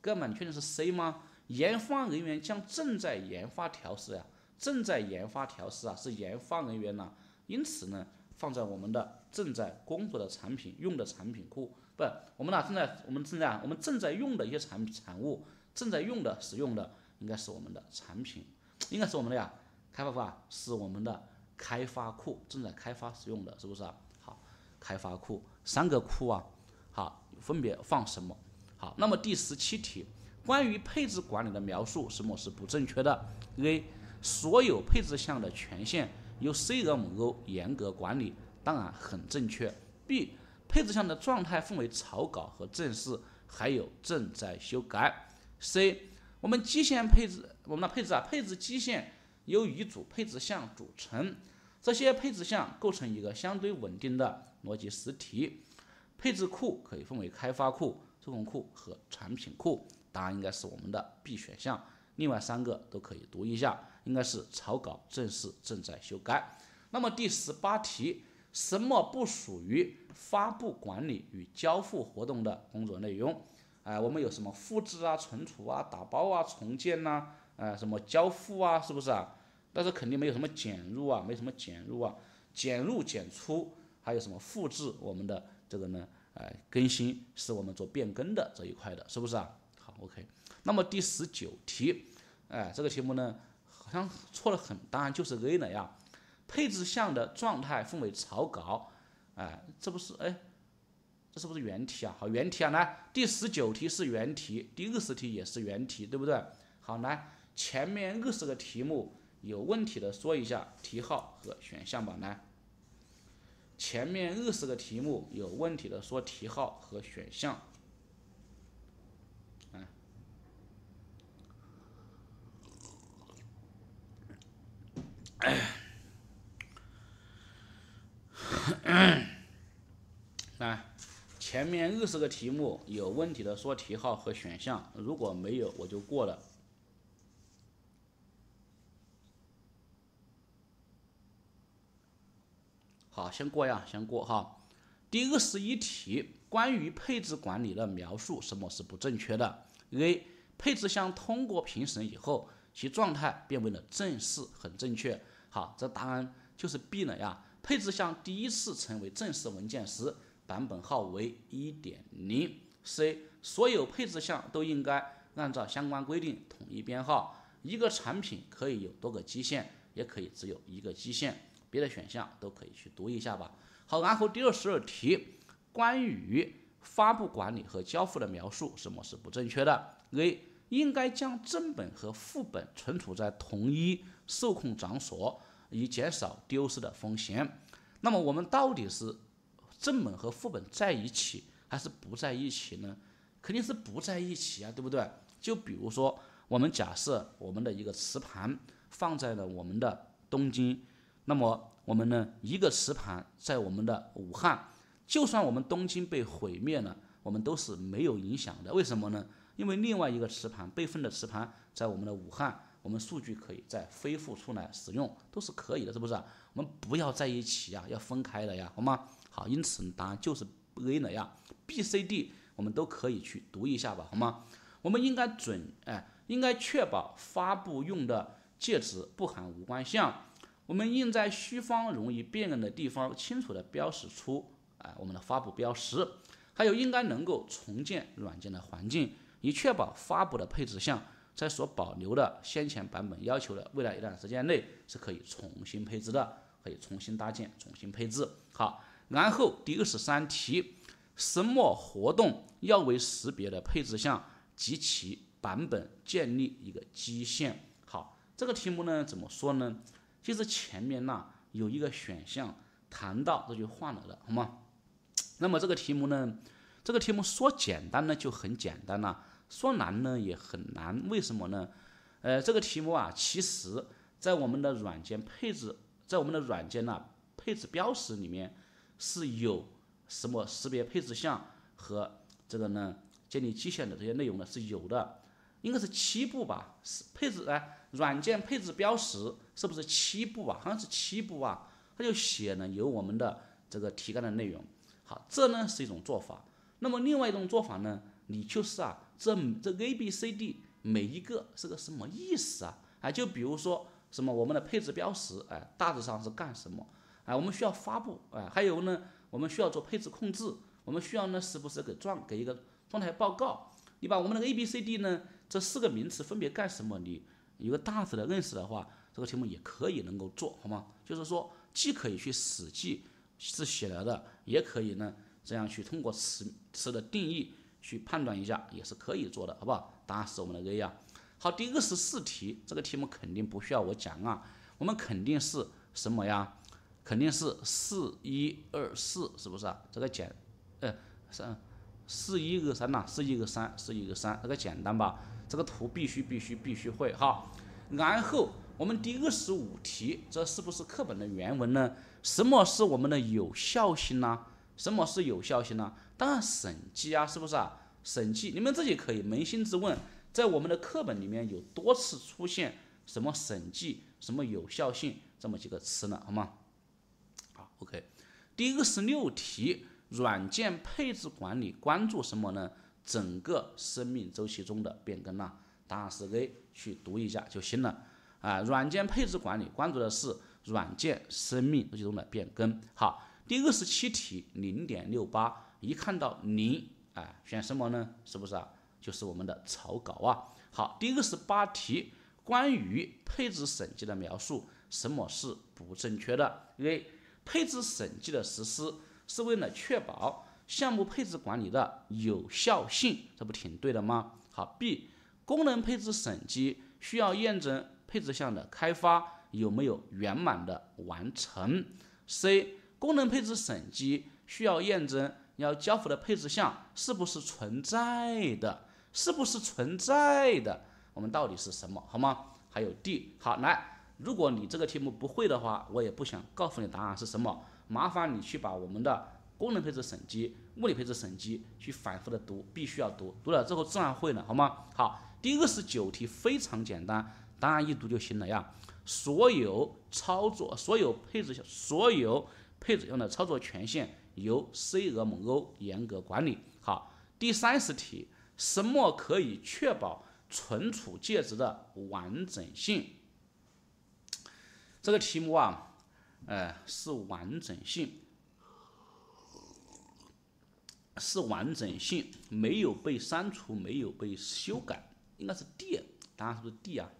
哥们，你确定是 C 吗？研发人员将正在研发调试呀，正在研发调试啊，是研发人员呢。因此呢，放在我们的正在工作的产品用的产品库，不，我们呢正在我们正在我们正在用的一些产产物，正在用的使用的应该是我们的产品，应该是我们的呀，开发库啊，是我们的开发库，正在开发使用的是不是啊？好，开发库三个库啊，好，分别放什么？好，那么第十七题，关于配置管理的描述，什么是不正确的？A. 所有配置项的权限由 CMO 严格管理，当然很正确。B. 配置项的状态分为草稿和正式，还有正在修改。C. 我们基线配置，我们的配置啊，配置基线由一组配置项组成，这些配置项构成一个相对稳定的逻辑实体。配置库可以分为开发库。受控库和产品库，答案应该是我们的 B 选项。另外三个都可以读一下，应该是草稿、正式、正在修改。那么第十八题，什么不属于发布管理与交付活动的工作内容？哎，我们有什么复制啊、存储啊、打包啊、重建呐？呃，什么交付啊？是不是啊？但是肯定没有什么减入啊，没什么减入啊，减入减出，还有什么复制？我们的这个呢？哎，更新是我们做变更的这一块的，是不是啊？好，OK。那么第十九题，哎，这个题目呢好像错了很，当然就是 A 了呀。配置项的状态分为草稿，哎，这不是哎，这是不是原题啊？好，原题啊，来，第十九题是原题，第二十题也是原题，对不对？好，来，前面二十个题目有问题的说一下题号和选项吧，来。前面二十个题目有问题的说题号和选项。嗯来前面二十个题目有问题的说题号和选项如果没有我就过了。好，先过呀，先过哈。第二十一题，关于配置管理的描述，什么是不正确的？A. 配置项通过评审以后，其状态变为了正式，很正确。好，这答案就是 B 了呀。配置项第一次成为正式文件时，版本号为一点零。C. 所有配置项都应该按照相关规定统一编号。一个产品可以有多个基线，也可以只有一个基线。别的选项都可以去读一下吧。好，然后第二十二题，关于发布管理和交付的描述，什么是不正确的？A 应该将正本和副本存储在同一受控场所，以减少丢失的风险。那么我们到底是正本和副本在一起，还是不在一起呢？肯定是不在一起啊，对不对？就比如说，我们假设我们的一个磁盘放在了我们的东京。那么我们呢？一个磁盘在我们的武汉，就算我们东京被毁灭了，我们都是没有影响的。为什么呢？因为另外一个磁盘备份的磁盘在我们的武汉，我们数据可以再恢复出来使用，都是可以的，是不是？我们不要在一起呀，要分开的呀，好吗？好，因此答案就是 A 了呀。B、C、D 我们都可以去读一下吧，好吗？我们应该准哎，应该确保发布用的介质不含无关项。我们应在虚方容易辨认的地方清楚地标识出，啊，我们的发布标识，还有应该能够重建软件的环境，以确保发布的配置项在所保留的先前版本要求的未来一段时间内是可以重新配置的，可以重新搭建、重新配置。好，然后第二十三题，什么活动要为识别的配置项及其版本建立一个基线？好，这个题目呢，怎么说呢？其实前面呢有一个选项谈到这就换了的，好吗？那么这个题目呢，这个题目说简单呢就很简单了，说难呢也很难。为什么呢？呃，这个题目啊，其实在我们的软件配置，在我们的软件呢配置标识里面是有什么识别配置项和这个呢建立基线的这些内容呢是有的。应该是七步吧，是配置哎，软件配置标识是不是七步啊？好像是七步啊，他就写了有我们的这个题干的内容。好，这呢是一种做法。那么另外一种做法呢，你就是啊，这这 A B C D 每一个是个什么意思啊？啊，就比如说什么我们的配置标识，哎，大致上是干什么？哎，我们需要发布，哎，还有呢，我们需要做配置控制，我们需要呢时不时给状给一个状态报告？你把我们那个 A B C D 呢？这四个名词分别干什么？你有个大致的认识的话，这个题目也可以能够做好吗？就是说，既可以去死记是写了的，也可以呢这样去通过词词的定义去判断一下，也是可以做的，好不好？答案是我们的 A 呀。好，第二十四题，这个题目肯定不需要我讲啊，我们肯定是什么呀？肯定是四一二四，是不是啊？这个简，呃，三四一二三呐，四一二三，四一二三，这个简单吧？这个图必须必须必须会哈，然后我们第二十五题，这是不是课本的原文呢？什么是我们的有效性呢？什么是有效性呢？当然审计啊，是不是啊？审计，你们自己可以扪心自问，在我们的课本里面有多次出现什么审计、什么有效性这么几个词呢？好吗？好，OK。第二十六题，软件配置管理关注什么呢？整个生命周期中的变更呢？答案是 A，去读一下就行了。啊，软件配置管理关注的是软件生命周期中的变更。好，第二十七题零点六八，一看到零，啊，选什么呢？是不是啊？就是我们的草稿啊。好，第二十八题关于配置审计的描述，什么是不正确的？A，配置审计的实施是为了确保。项目配置管理的有效性，这不挺对的吗？好，B 功能配置审计需要验证配置项的开发有没有圆满的完成。C 功能配置审计需要验证要交付的配置项是不是存在的，是不是存在的？我们到底是什么？好吗？还有 D 好来，如果你这个题目不会的话，我也不想告诉你答案是什么。麻烦你去把我们的功能配置审计、物理配置审计去反复的读，必须要读，读了之后自然会了，好吗？好，第二十九题，非常简单，答案一读就行了呀。所有操作、所有配置、所有配置用的操作权限由 C 俄姆 O 严格管理。好，第三十题，什么可以确保存储介质的完整性？这个题目啊，呃，是完整性，是完整性，没有被删除，没有被修改，应该是 D，答案是不是 D 啊？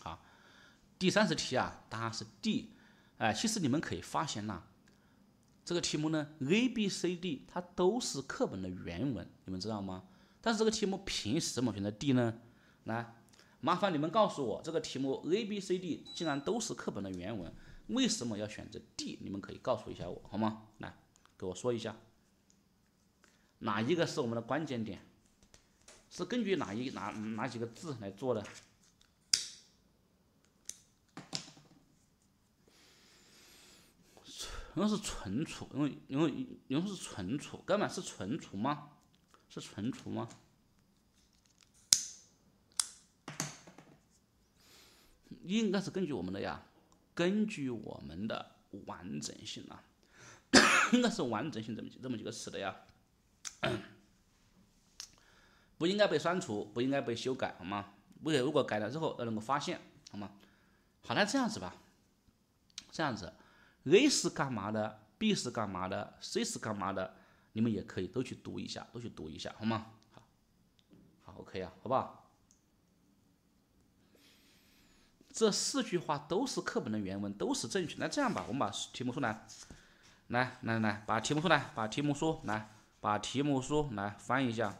好第三十题啊，答案是 D。哎，其实你们可以发现呐，这个题目呢，A、B、C、D 它都是课本的原文，你们知道吗？但是这个题目凭什么选择 D 呢？来，麻烦你们告诉我，这个题目 A、B、C、D 竟然都是课本的原文，为什么要选择 D？你们可以告诉一下我，好吗？来，给我说一下，哪一个是我们的关键点？是根据哪一哪哪几个字来做的？因为是存储，因为因为因为是存储，根本是存储吗？是存储吗？应该是根据我们的呀，根据我们的完整性啊，应该是完整性这么这么几个词的呀，不应该被删除，不应该被修改，好吗？不，如果改了之后要能够发现，好吗？好，那这样子吧，这样子。A 是干嘛的？B 是干嘛的？C 是干嘛的？你们也可以都去读一下，都去读一下，好吗？好，好，OK 啊，好不好？这四句话都是课本的原文，都是正确。那这样吧，我们把题目书来，来来来，把题目书来，把题目书来，把题目书来翻一下。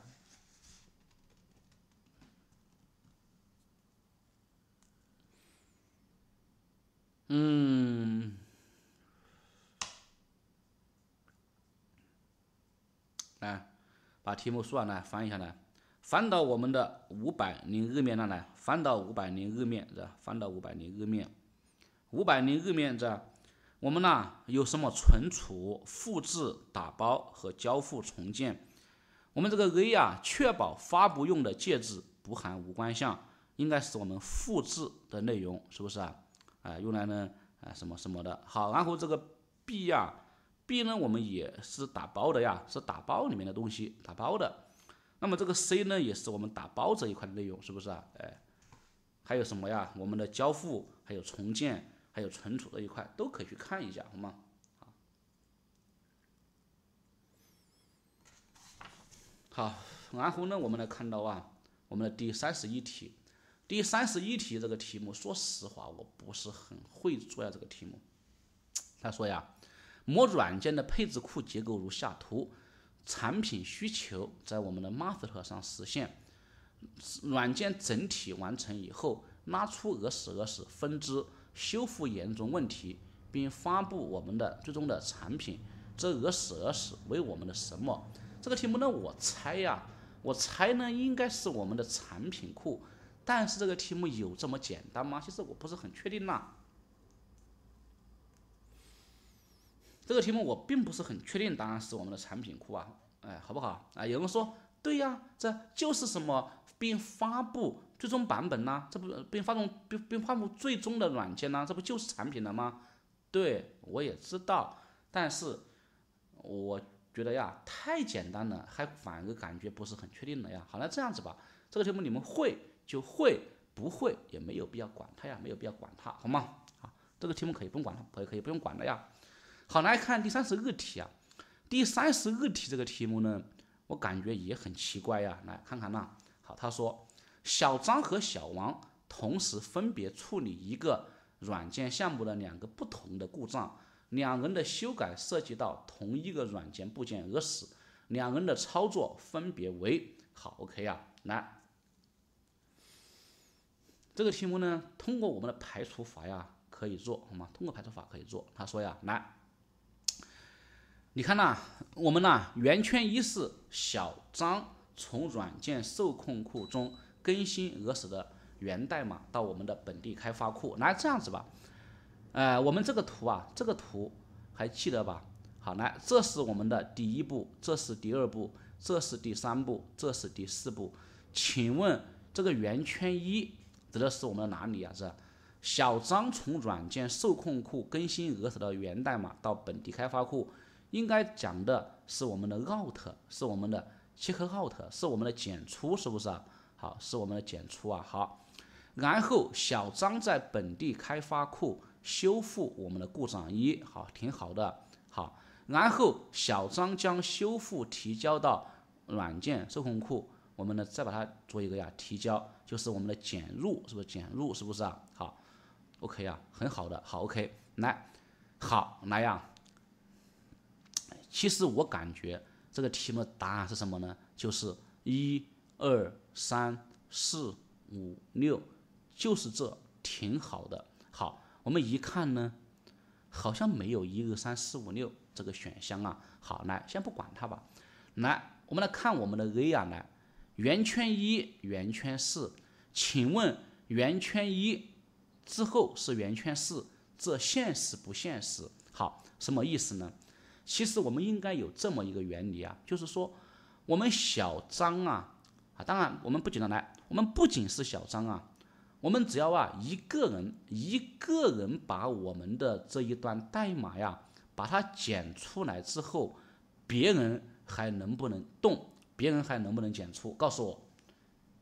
嗯。来，把题目书啊来翻一下来，翻到我们的五百零二面那来，翻到五百零二面是吧？翻到五百零二面，五百零二面这我们呢有什么存储、复制、打包和交付重建？我们这个 A 呀，确保发布用的介质不含无关项，应该是我们复制的内容，是不是啊？啊，用来呢啊什么什么的。好，然后这个 B 呀。B 呢，我们也是打包的呀，是打包里面的东西，打包的。那么这个 C 呢，也是我们打包这一块的内容，是不是啊？哎，还有什么呀？我们的交付，还有重建，还有存储这一块，都可以去看一下，好吗？好，好，然后呢，我们来看到啊，我们的第三十一题，第三十一题这个题目，说实话，我不是很会做呀，这个题目。他说呀。某软件的配置库结构如下图：产品需求在我们的 master 上实现，软件整体完成以后，拉出俄史俄史分支，修复严重问题，并发布我们的最终的产品。这俄史俄史为我们的什么？这个题目呢？我猜呀，我猜呢应该是我们的产品库。但是这个题目有这么简单吗？其实我不是很确定呐。这个题目我并不是很确定，答案是我们的产品库啊，哎，好不好啊？有人说，对呀，这就是什么，并发布最终版本呢？这不并发布并并发布最终的软件呢？这不就是产品了吗？对，我也知道，但是我觉得呀，太简单了，还反而感觉不是很确定了呀。好那，这样子吧，这个题目你们会就会，不会也没有必要管它呀，没有必要管它，好吗？啊，这个题目可以不用管它，可以可以不用管了呀。好，来看第三十二题啊，第三十二题这个题目呢，我感觉也很奇怪呀。来看看那，好，他说小张和小王同时分别处理一个软件项目的两个不同的故障，两人的修改涉及到同一个软件部件而死，两人的操作分别为好，OK 呀，来，这个题目呢，通过我们的排除法呀可以做，好吗？通过排除法可以做。他说呀，来。你看呐，我们呐，圆圈一是小张从软件受控库中更新俄史的源代码到我们的本地开发库。来这样子吧，呃，我们这个图啊，这个图还记得吧？好，来，这是我们的第一步，这是第二步，这是第三步，这是第四步。请问这个圆圈一指的是我们的哪里啊？是小张从软件受控库更新额头的源代码到本地开发库，应该讲的是我们的 out，是我们的切合 out，是我们的检出，是不是啊？好，是我们的检出啊。好，然后小张在本地开发库修复我们的故障一，好，挺好的。好，然后小张将修复提交到软件受控库。我们呢，再把它做一个呀提交，就是我们的减入，是不是减入？是不是啊？好，OK 啊，很好的，好 OK，来，好来呀。其实我感觉这个题目的答案是什么呢？就是一二三四五六，就是这，挺好的。好，我们一看呢，好像没有一二三四五六这个选项啊。好，来，先不管它吧。来，我们来看我们的 A 啊，来。圆圈一，圆圈四，请问圆圈一之后是圆圈四，这现实不现实？好，什么意思呢？其实我们应该有这么一个原理啊，就是说我们小张啊，啊，当然我们不仅单来，我们不仅是小张啊，我们只要啊一个人一个人把我们的这一段代码呀，把它剪出来之后，别人还能不能动？别人还能不能剪出？告诉我，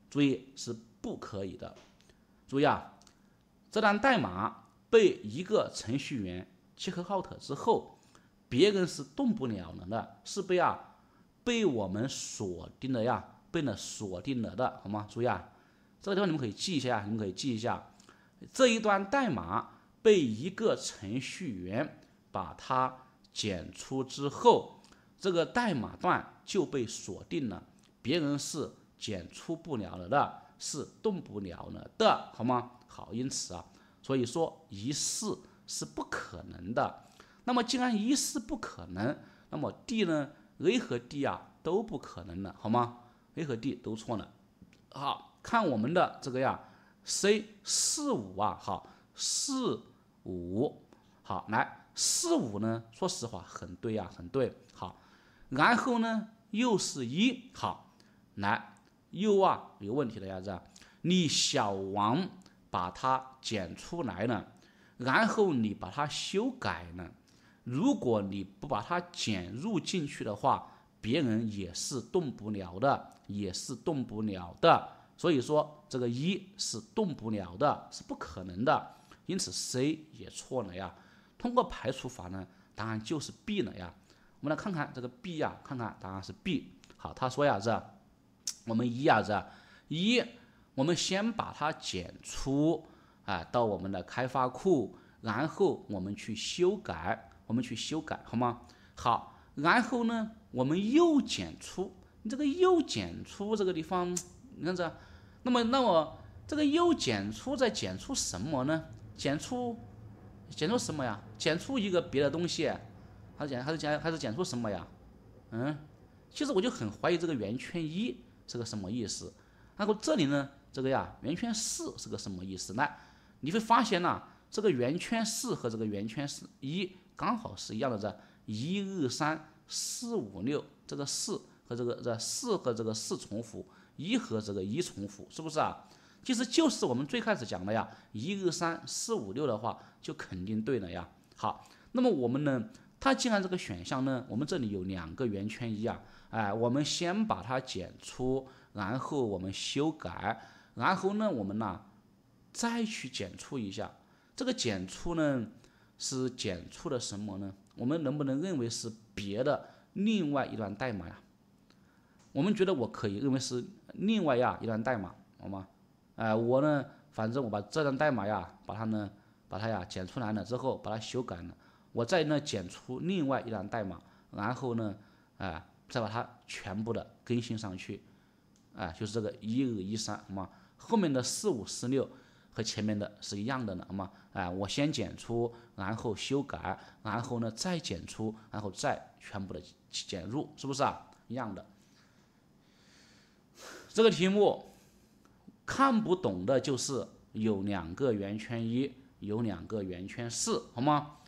注意是不可以的。注意啊，这段代码被一个程序员切合 out 之后，别人是动不了了的，是被啊被我们锁定了呀，被呢锁定了的，好吗？注意啊，这个地方你们可以记一下啊，你们可以记一下，这一段代码被一个程序员把它检出之后。这个代码段就被锁定了，别人是检出不了了的，是动不了了的，好吗？好，因此啊，所以说一试是不可能的。那么既然一试不可能，那么 D 呢？A 和 D 啊都不可能了，好吗？A 和 D 都错了。好看我们的这个呀，C 四五啊，好四五，好来四五呢？说实话很对呀，很对，好。然后呢，又是一好，来又啊有问题了呀，子，你小王把它剪出来了，然后你把它修改了，如果你不把它剪入进去的话，别人也是动不了的，也是动不了的。所以说这个一是动不了的，是不可能的。因此 C 也错了呀。通过排除法呢，答案就是 B 了呀。我们来看看这个 B 呀，看看答案是 B。好，他说呀，这我们一呀，这一，我们先把它剪出，啊，到我们的开发库，然后我们去修改，我们去修改，好吗？好，然后呢，我们又剪出，你这个又剪出这个地方，你看这，那么那么这个又剪出再剪出什么呢？剪出剪出什么呀？剪出一个别的东西。还是剪还是剪还是剪出什么呀？嗯，其实我就很怀疑这个圆圈一是个什么意思。然后这里呢，这个呀圆圈四是个什么意思？那你会发现呐，这个圆圈四和这个圆圈四一刚好是一样的，这一二三四五六，这个四和这个这四和这个四重复，一和这个一重复，是不是啊？其实就是我们最开始讲的呀，一二三四五六的话就肯定对了呀。好，那么我们呢？它既然这个选项呢，我们这里有两个圆圈一啊，哎，我们先把它剪出，然后我们修改，然后呢，我们呢再去剪出一下。这个剪出呢是剪出的什么呢？我们能不能认为是别的另外一段代码呀？我们觉得我可以认为是另外呀一段代码，好吗？哎，我呢，反正我把这段代码呀，把它呢，把它呀剪出来了之后，把它修改了。我再呢剪出另外一段代码，然后呢，啊，再把它全部的更新上去，啊，就是这个一二一三，好吗？后面的四五四六和前面的是一样的呢，好吗？啊，我先剪出，然后修改，然后呢再剪出，然后再全部的剪入，是不是啊？一样的。这个题目看不懂的就是有两个圆圈一，有两个圆圈四，好吗？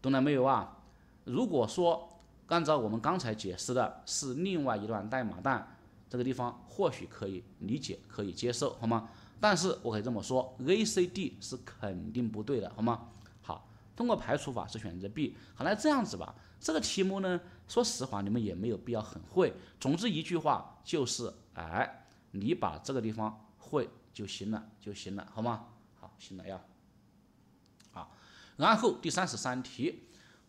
懂了没有啊？如果说按照我们刚才解释的是另外一段代码段，这个地方或许可以理解，可以接受，好吗？但是我可以这么说，A C D 是肯定不对的，好吗？好，通过排除法是选择 B。好，来这样子吧，这个题目呢，说实话你们也没有必要很会。总之一句话就是，哎，你把这个地方会就行了，就行了，好吗？好，行了呀。好，然后第三十三题，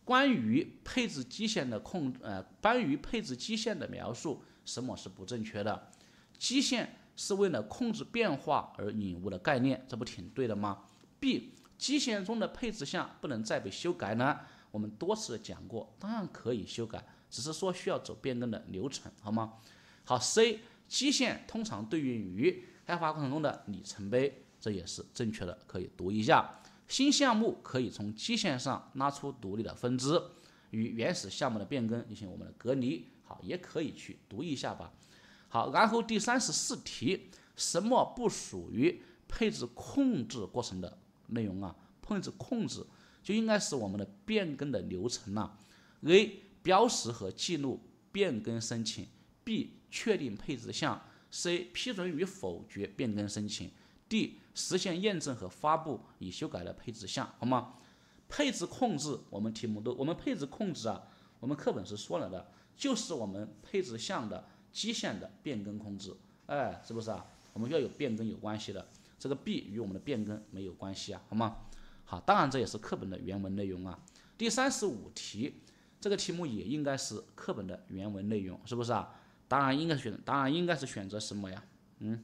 关于配置基线的控，呃，关于配置基线的描述，什么是不正确的？基线。是为了控制变化而引入的概念，这不挺对的吗？B 基线中的配置项不能再被修改呢？我们多次讲过，当然可以修改，只是说需要走变更的流程，好吗？好，C 基线通常对应于开发过程中的里程碑，这也是正确的，可以读一下。新项目可以从基线上拉出独立的分支，与原始项目的变更进行我们的隔离，好，也可以去读一下吧。好，然后第三十四题，什么不属于配置控制过程的内容啊？配置控制就应该是我们的变更的流程了。A 标识和记录变更申请，B 确定配置项，C 批准与否决变更申请，D 实现验证和发布已修改的配置项，好吗？配置控制我们题目都，我们配置控制啊，我们课本是说了的，就是我们配置项的。基线的变更控制，哎，是不是啊？我们要有变更有关系的，这个 B 与我们的变更没有关系啊，好吗？好，当然这也是课本的原文内容啊。第三十五题，这个题目也应该是课本的原文内容，是不是啊？当然应该选，当然应该是选择什么呀？嗯，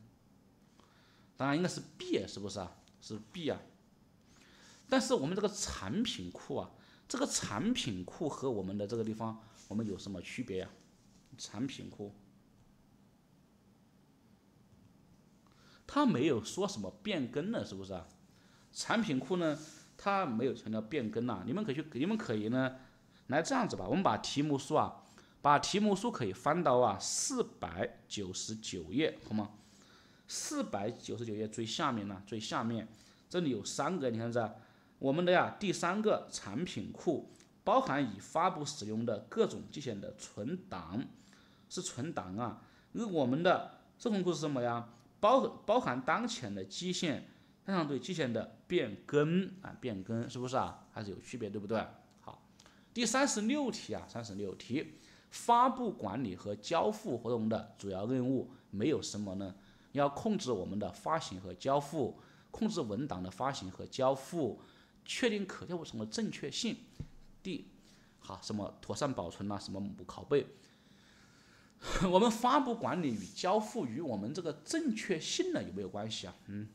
当然应该是 B，是不是啊？是 B 啊。但是我们这个产品库啊，这个产品库和我们的这个地方，我们有什么区别呀？产品库。它没有说什么变更了，是不是啊？产品库呢，它没有强调变更呐。你们可以去，你们可以呢，来这样子吧。我们把题目书啊，把题目书可以翻到啊四百九十九页，好吗？四百九十九页最下面呢，最下面这里有三个，你看这，我们的呀第三个产品库包含已发布使用的各种机线的存档，是存档啊。而我们的这种库是什么呀？包包含当前的基线，加上对基线的变更啊，变更是不是啊？还是有区别，对不对？好，第三十六题啊，三十六题，发布管理和交付活动的主要任务没有什么呢？要控制我们的发行和交付，控制文档的发行和交付，确定可交付程的正确性。D，好，什么妥善保存呐，什么不拷贝。我们发布管理与交付与我们这个正确性呢有没有关系啊？嗯，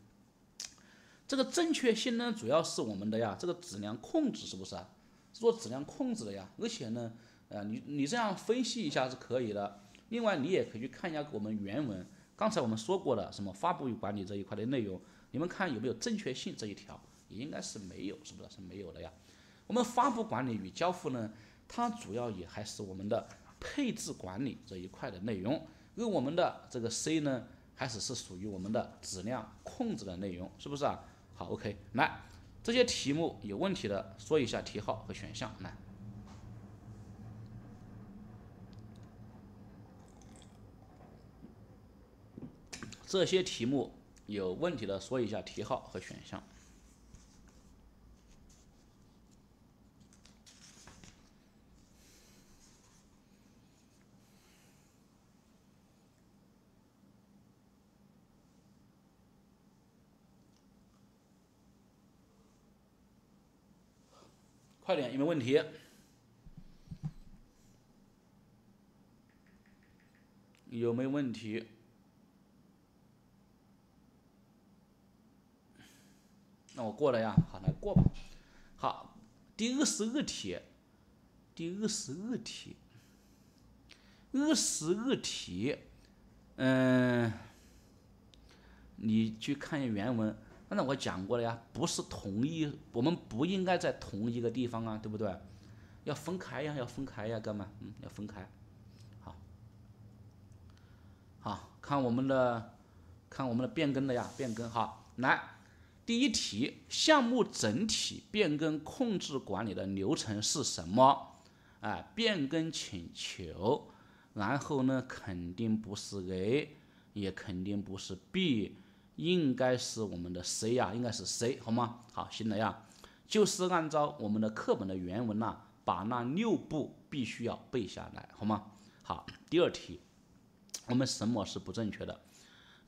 这个正确性呢，主要是我们的呀，这个质量控制是不是啊？是做质量控制的呀。而且呢，呃，你你这样分析一下是可以的。另外，你也可以去看一下我们原文，刚才我们说过的什么发布与管理这一块的内容，你们看有没有正确性这一条？也应该是没有，是不是？是没有的呀。我们发布管理与交付呢，它主要也还是我们的。配置管理这一块的内容，而我们的这个 C 呢，还是是属于我们的质量控制的内容，是不是啊？好，OK，来，这些题目有问题的说一下题号和选项，来，这些题目有问题的说一下题号和选项。快点，有没有问题？有没有问题？那我过了呀，好，来过吧。好，第二十二题，第二十二题，二十二题，嗯，你去看一下原文。刚才我讲过了呀，不是同一，我们不应该在同一个地方啊，对不对？要分开呀，要分开呀，哥们，嗯，要分开。好，好看我们的，看我们的变更的呀，变更好。来，第一题，项目整体变更控制管理的流程是什么？哎，变更请求，然后呢，肯定不是 A，也肯定不是 B，应该是我们的 C 呀，应该是 C，好吗？好，行了呀，就是按照我们的课本的原文呐，把那六步必须要背下来，好吗？好，第二题，我们什么是不正确的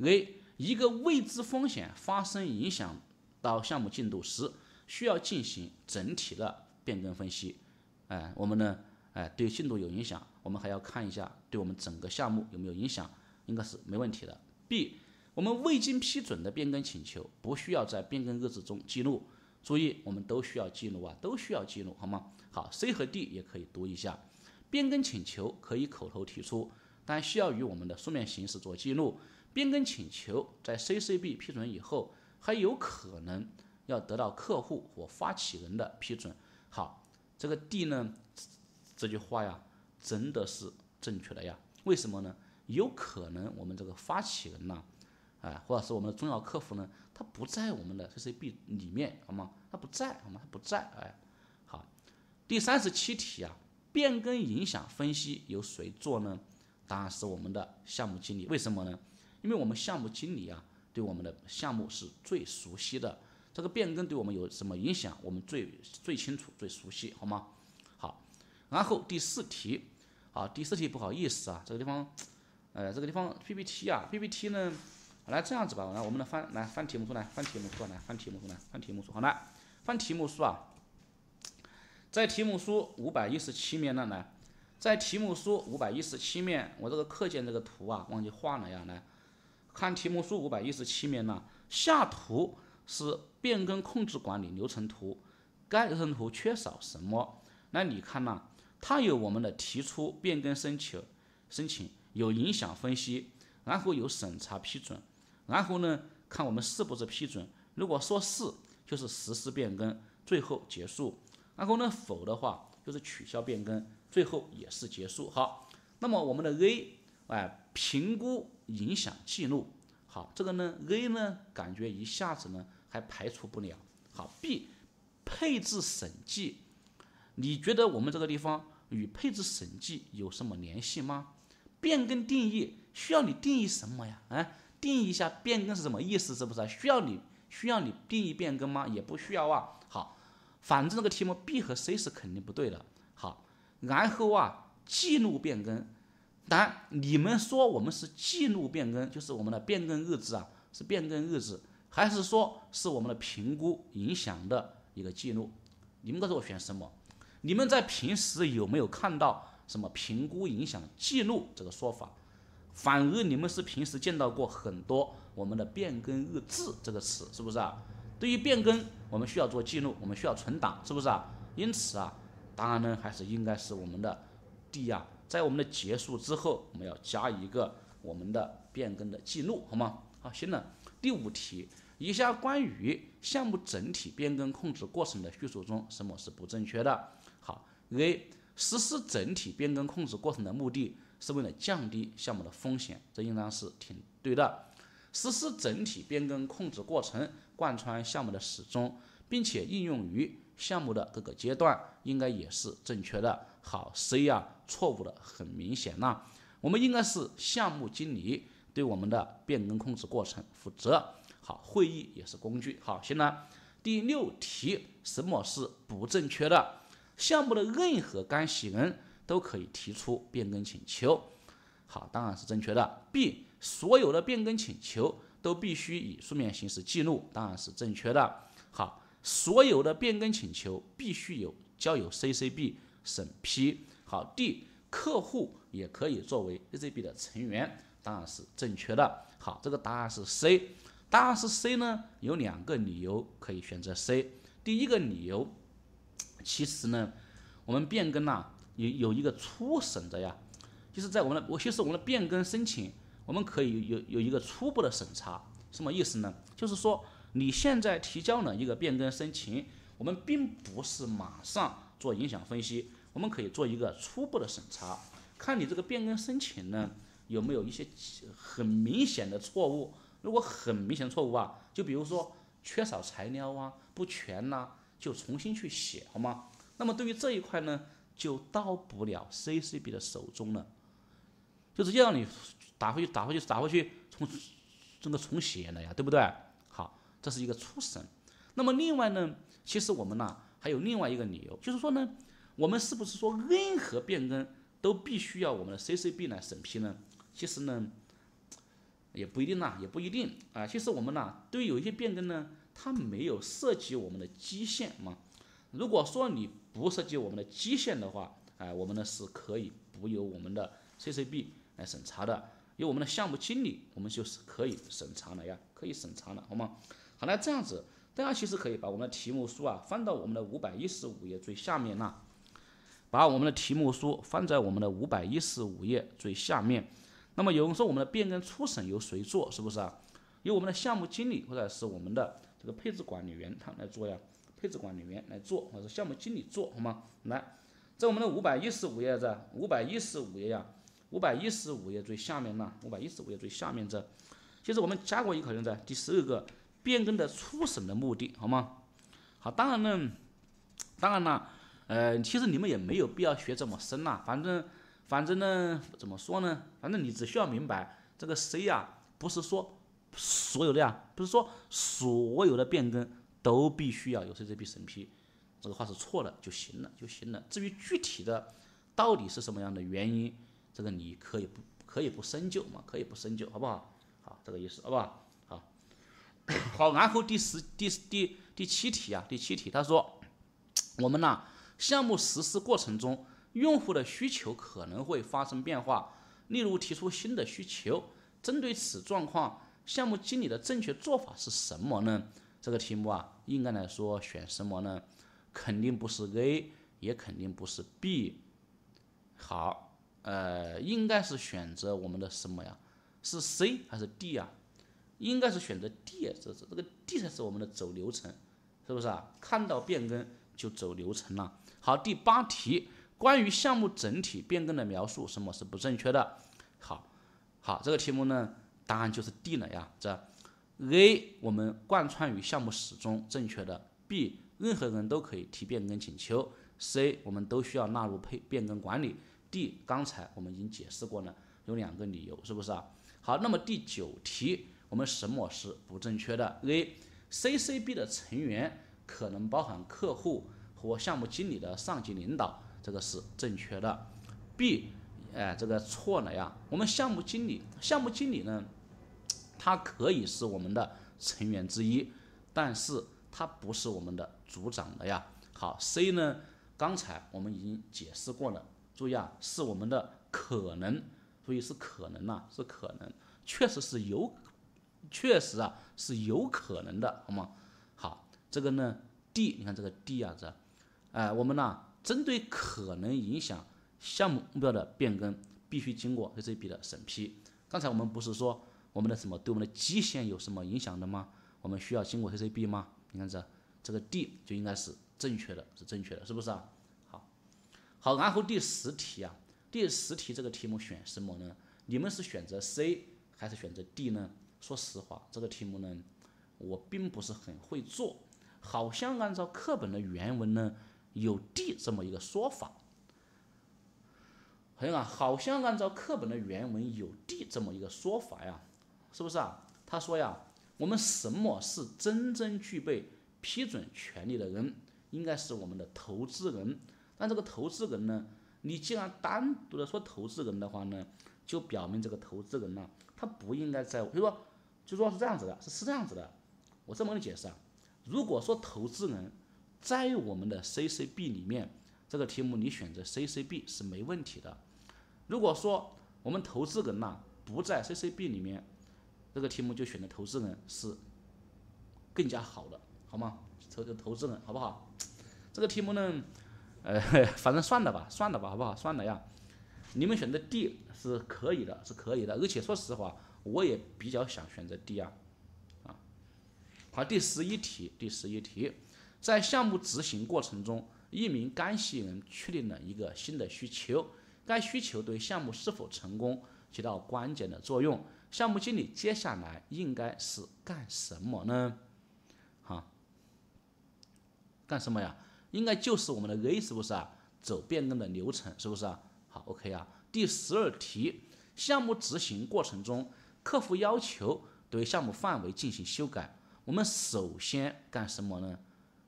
？A，一个未知风险发生影响到项目进度时，需要进行整体的变更分析。哎，我们呢，哎，对进度有影响，我们还要看一下对我们整个项目有没有影响，应该是没问题的。B，我们未经批准的变更请求不需要在变更日志中记录，注意，我们都需要记录啊，都需要记录，好吗？好，C 和 D 也可以读一下，变更请求可以口头提出，但需要与我们的书面形式做记录。变更请求在 CCB 批准以后，还有可能要得到客户或发起人的批准。好。这个 D 呢，这句话呀，真的是正确的呀？为什么呢？有可能我们这个发起人呢，哎，或者是我们的重要客户呢，他不在我们的 CCB 里面，好吗？他不在，好吗？他不在，哎，好。第三十七题啊，变更影响分析由谁做呢？当然是我们的项目经理。为什么呢？因为我们项目经理啊，对我们的项目是最熟悉的。这个变更对我们有什么影响？我们最最清楚、最熟悉，好吗？好，然后第四题，好，第四题不好意思啊，这个地方，呃，这个地方 PPT 啊，PPT 呢，来这样子吧，来，我们来翻，来翻题目书，来翻题目书，来翻题目书，来翻题目书，好来翻题目书啊，在题目书五百一十七面呢，来，在题目书五百一十七面，我这个课件这个图啊，忘记画了呀，来看题目书五百一十七面呢，下图。是变更控制管理流程图，该流程图缺少什么？那你看呐，它有我们的提出变更申请，申请有影响分析，然后有审查批准，然后呢看我们是不是批准。如果说是，就是实施变更，最后结束；然后呢否的话，就是取消变更，最后也是结束。好，那么我们的 A，哎，评估影响记录。好，这个呢 A 呢感觉一下子呢。还排除不了。好，B 配置审计，你觉得我们这个地方与配置审计有什么联系吗？变更定义需要你定义什么呀？啊，定义一下变更是什么意思？是不是需要你需要你定义变更吗？也不需要啊。好，反正这个题目 B 和 C 是肯定不对的。好，然后啊，记录变更，当然你们说我们是记录变更，就是我们的变更日志啊，是变更日志。还是说是我们的评估影响的一个记录，你们告诉我选什么？你们在平时有没有看到什么评估影响记录这个说法？反而你们是平时见到过很多我们的变更日志这个词，是不是啊？对于变更，我们需要做记录，我们需要存档，是不是啊？因此啊，当然呢，还是应该是我们的 D 啊，在我们的结束之后，我们要加一个我们的变更的记录，好吗？好，行了。第五题，以下关于项目整体变更控制过程的叙述中，什么是不正确的？好，A 实施整体变更控制过程的目的是为了降低项目的风险，这应当是挺对的。实施整体变更控制过程贯穿项目的始终，并且应用于项目的各个阶段，应该也是正确的。好，C 呀，错误的很明显呐，我们应该是项目经理。对我们的变更控制过程负责。好，会议也是工具。好，行了。第六题，什么是不正确的？项目的任何干系人都可以提出变更请求。好，当然是正确的。B，所有的变更请求都必须以书面形式记录，当然是正确的。好，所有的变更请求必须有交由 CCB 审批。好，D，客户也可以作为 CCB 的成员。当然是正确的。好，这个答案是 C。答案是 C 呢，有两个理由可以选择 C。第一个理由，其实呢，我们变更呐有有一个初审的呀，就是在我们的我其实我们的变更申请，我们可以有有一个初步的审查。什么意思呢？就是说你现在提交了一个变更申请，我们并不是马上做影响分析，我们可以做一个初步的审查，看你这个变更申请呢。有没有一些很明显的错误？如果很明显的错误啊，就比如说缺少材料啊、不全呐，就重新去写好吗？那么对于这一块呢，就到不了 CCB 的手中了，就直接让你打回去，打回去，打回去，重这个重写了呀，对不对？好，这是一个初审。那么另外呢，其实我们呢还有另外一个理由，就是说呢，我们是不是说任何变更都必须要我们的 CCB 来审批呢？其实呢，也不一定呐，也不一定啊。其实我们呢，对有一些变更呢，它没有涉及我们的基线嘛。如果说你不涉及我们的基线的话，哎，我们呢是可以不由我们的 CCB 来审查的，由我们的项目经理，我们就是可以审查了呀，可以审查了，好吗？好，那这样子，大家其实可以把我们的题目书啊翻到我们的五百一十五页最下面呐，把我们的题目书放在我们的五百一十五页最下面。那么有人说我们的变更初审由谁做？是不是啊？由我们的项目经理或者是我们的这个配置管理员他来做呀？配置管理员来做，或者项目经理做好吗？来，在我们的五百一十五页这，五百一十五页呀，五百一十五页最下面呢，五百一十五页最下面这，其实我们加过一个考卷在第十二个变更的初审的目的，好吗？好，当然呢，当然呢，呃，其实你们也没有必要学这么深呐，反正反正呢，怎么说呢？反正你只需要明白这个 C 呀，不是说所有的呀，不是说所有的变更。都必须要有 CCB 审批，这个话是错的就行了就行了。至于具体的到底是什么样的原因，这个你可以不可以不深究嘛？可以不深究，好不好？好，这个意思，好不好？好，好，然后第十、第第第七题啊，第七题他说，我们呢项目实施过程中，用户的需求可能会发生变化，例如提出新的需求，针对此状况，项目经理的正确做法是什么呢？这个题目啊，应该来说选什么呢？肯定不是 A，也肯定不是 B。好，呃，应该是选择我们的什么呀？是 C 还是 D 啊？应该是选择 D，这是这个 D 才是我们的走流程，是不是啊？看到变更就走流程了。好，第八题，关于项目整体变更的描述，什么是不正确的？好，好，这个题目呢，答案就是 D 了呀，这。A 我们贯穿于项目始终正确的，B 任何人都可以提变更请求，C 我们都需要纳入配变更管理，D 刚才我们已经解释过了，有两个理由，是不是啊？好，那么第九题我们什么是不正确的？A CCB 的成员可能包含客户和项目经理的上级领导，这个是正确的。B 哎这个错了呀，我们项目经理项目经理呢？他可以是我们的成员之一，但是他不是我们的组长的呀。好，C 呢？刚才我们已经解释过了。注意啊，是我们的可能，注意是可能呐，是可能，确实是有，确实啊是有可能的，好吗？好，这个呢，D，你看这个 D 啊，这，哎，我们呢针对可能影响项目目标的变更，必须经过 A、C、B 的审批。刚才我们不是说？我们的什么对我们的基线有什么影响的吗？我们需要经过 CCB 吗？你看这这个 D 就应该是正确的，是正确的，是不是啊？好，好，然后第十题啊，第十题这个题目选什么呢？你们是选择 C 还是选择 D 呢？说实话，这个题目呢，我并不是很会做，好像按照课本的原文呢，有 D 这么一个说法。朋友啊，好像按照课本的原文有 D 这么一个说法呀。是不是啊？他说呀，我们什么是真正具备批准权利的人？应该是我们的投资人。但这个投资人呢，你既然单独的说投资人的话呢，就表明这个投资人呢，他不应该在，比如说，就说是这样子的，是是这样子的。我这么跟你解释啊，如果说投资人在我们的 CCB 里面，这个题目你选择 CCB 是没问题的。如果说我们投资人呐不在 CCB 里面，这个题目就选的投资人是更加好的，好吗？投个投资人，好不好？这个题目呢，呃，反正算了吧，算了吧，好不好？算了呀。你们选择 D 是可以的，是可以的。而且说实话，我也比较想选择 D 啊。啊，好，第十一题，第十一题，在项目执行过程中，一名干系人确定了一个新的需求，该需求对项目是否成功起到关键的作用。项目经理接下来应该是干什么呢？哈，干什么呀？应该就是我们的 A 是不是啊？走变更的流程，是不是啊？好，OK 啊。第十二题，项目执行过程中，客户要求对项目范围进行修改，我们首先干什么呢？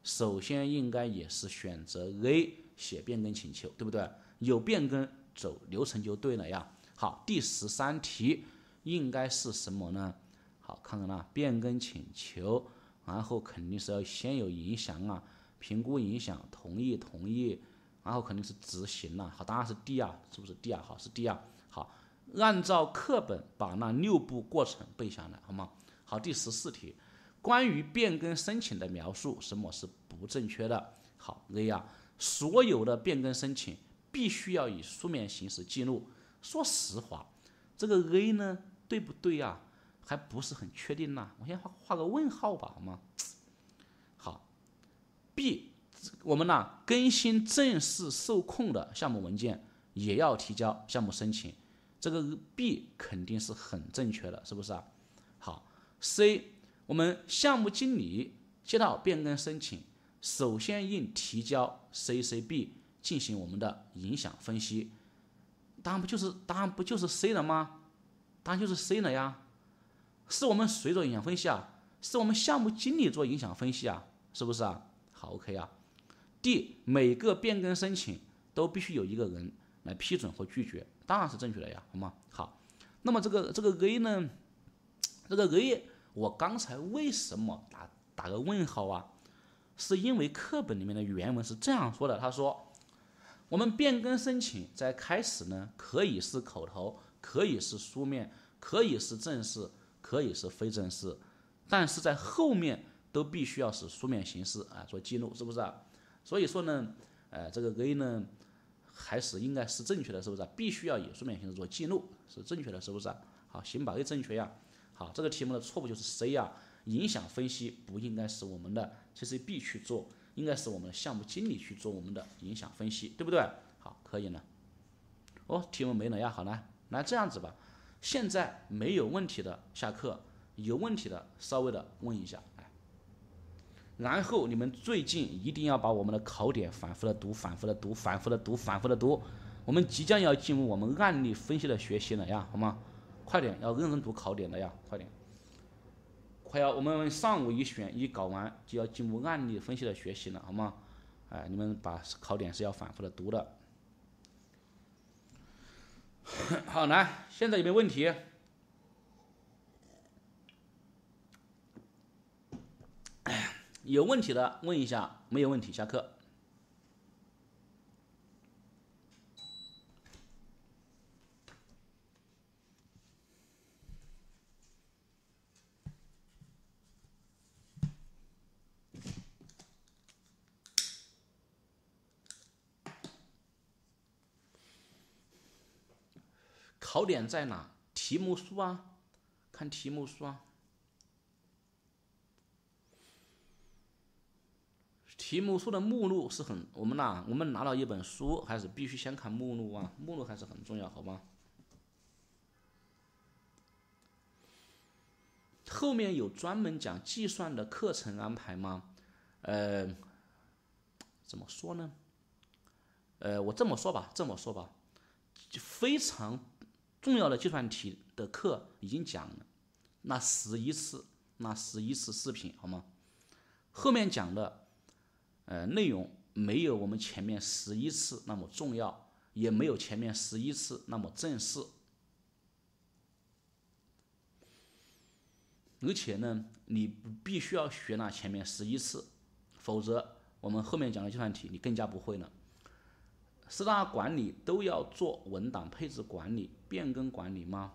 首先应该也是选择 A 写变更请求，对不对？有变更走流程就对了呀。好，第十三题应该是什么呢？好，看看啦，变更请求，然后肯定是要先有影响啊，评估影响，同意同意，然后肯定是执行了。好，答案是 D 啊，是不是 D 啊？好，是 D 啊。好，按照课本把那六步过程背下来，好吗？好，第十四题。关于变更申请的描述，什么是不正确的？好，A 啊，所有的变更申请必须要以书面形式记录。说实话，这个 A 呢，对不对呀？还不是很确定呐。我先画画个问号吧，好吗？好，B，我们呢更新正式受控的项目文件也要提交项目申请，这个 B 肯定是很正确的，是不是啊？好，C。我们项目经理接到变更申请，首先应提交 CCB 进行我们的影响分析。答案不就是答案不就是 C 了吗？答案就是 C 了呀。是我们谁做影响分析啊？是我们项目经理做影响分析啊？是不是啊？好，OK 啊。D 每个变更申请都必须有一个人来批准或拒绝，当然是正确的呀，好吗？好，那么这个这个 A 呢？这个 A。我刚才为什么打打个问号啊？是因为课本里面的原文是这样说的，他说，我们变更申请在开始呢，可以是口头，可以是书面，可以是正式，可以是非正式，但是在后面都必须要是书面形式啊做记录，是不是啊？所以说呢，呃，这个 A 呢，还是应该是正确的，是不是？必须要以书面形式做记录，是正确的，是不是啊？好，行吧，A 正确呀。好，这个题目的错误就是 C 啊，影响分析不应该是我们的 CCB 去做，应该是我们的项目经理去做我们的影响分析，对不对？好，可以了。哦，题目没了呀，好来，那这样子吧，现在没有问题的下课，有问题的稍微的问一下，哎，然后你们最近一定要把我们的考点反复的读，反复的读，反复的读，反复的读，我们即将要进入我们案例分析的学习了呀，好吗？快点，要认真读考点的呀！快点，快要我们上午一选一搞完，就要进入案例分析的学习了，好吗？哎，你们把考点是要反复的读的。好，来，现在有没有问题？有问题的问一下，没有问题下课。考点在哪？题目书啊，看题目书啊。题目书的目录是很，我们呐，我们拿到一本书，还是必须先看目录啊，目录还是很重要，好吗？后面有专门讲计算的课程安排吗？呃，怎么说呢？呃，我这么说吧，这么说吧，非常。重要的计算题的课已经讲了，那十一次，那十一次视频好吗？后面讲的，呃，内容没有我们前面十一次那么重要，也没有前面十一次那么正式。而且呢，你必须要学那前面十一次，否则我们后面讲的计算题你更加不会了。四大管理都要做文档配置管理、变更管理吗？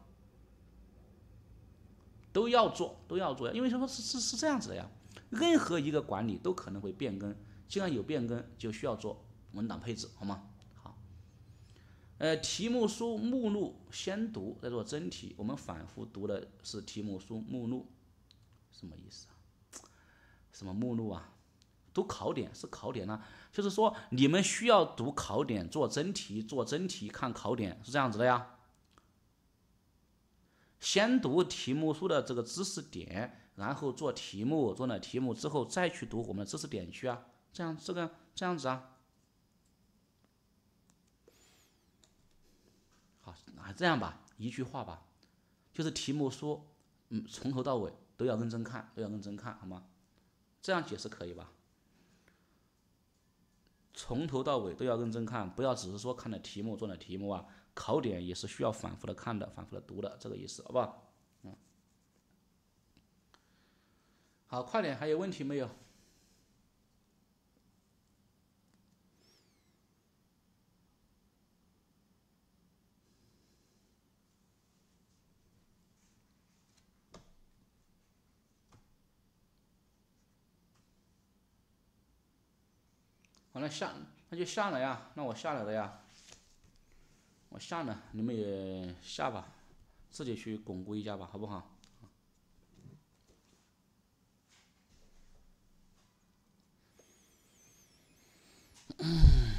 都要做，都要做，因为说是是是这样子的呀。任何一个管理都可能会变更，既然有变更，就需要做文档配置，好吗？好。呃，题目书目录先读再做真题，我们反复读的是题目书目录，什么意思啊？什么目录啊？读考点是考点呢，就是说你们需要读考点做真题做真题看考点是这样子的呀。先读题目书的这个知识点然后做题目做了题目之后再去读我们的知识点去啊这样这个这样子啊。好啊这样吧一句话吧就是题目书嗯从头到尾都要认真看都要认真看好吗？这样解释可以吧？从头到尾都要认真看，不要只是说看了题目做了题目啊，考点也是需要反复的看的，反复的读的，这个意思，好不好？嗯，好，快点，还有问题没有？完了，下那就下了呀，那我下来了呀，我下了，你们也下吧，自己去巩固一下吧，好不好？嗯。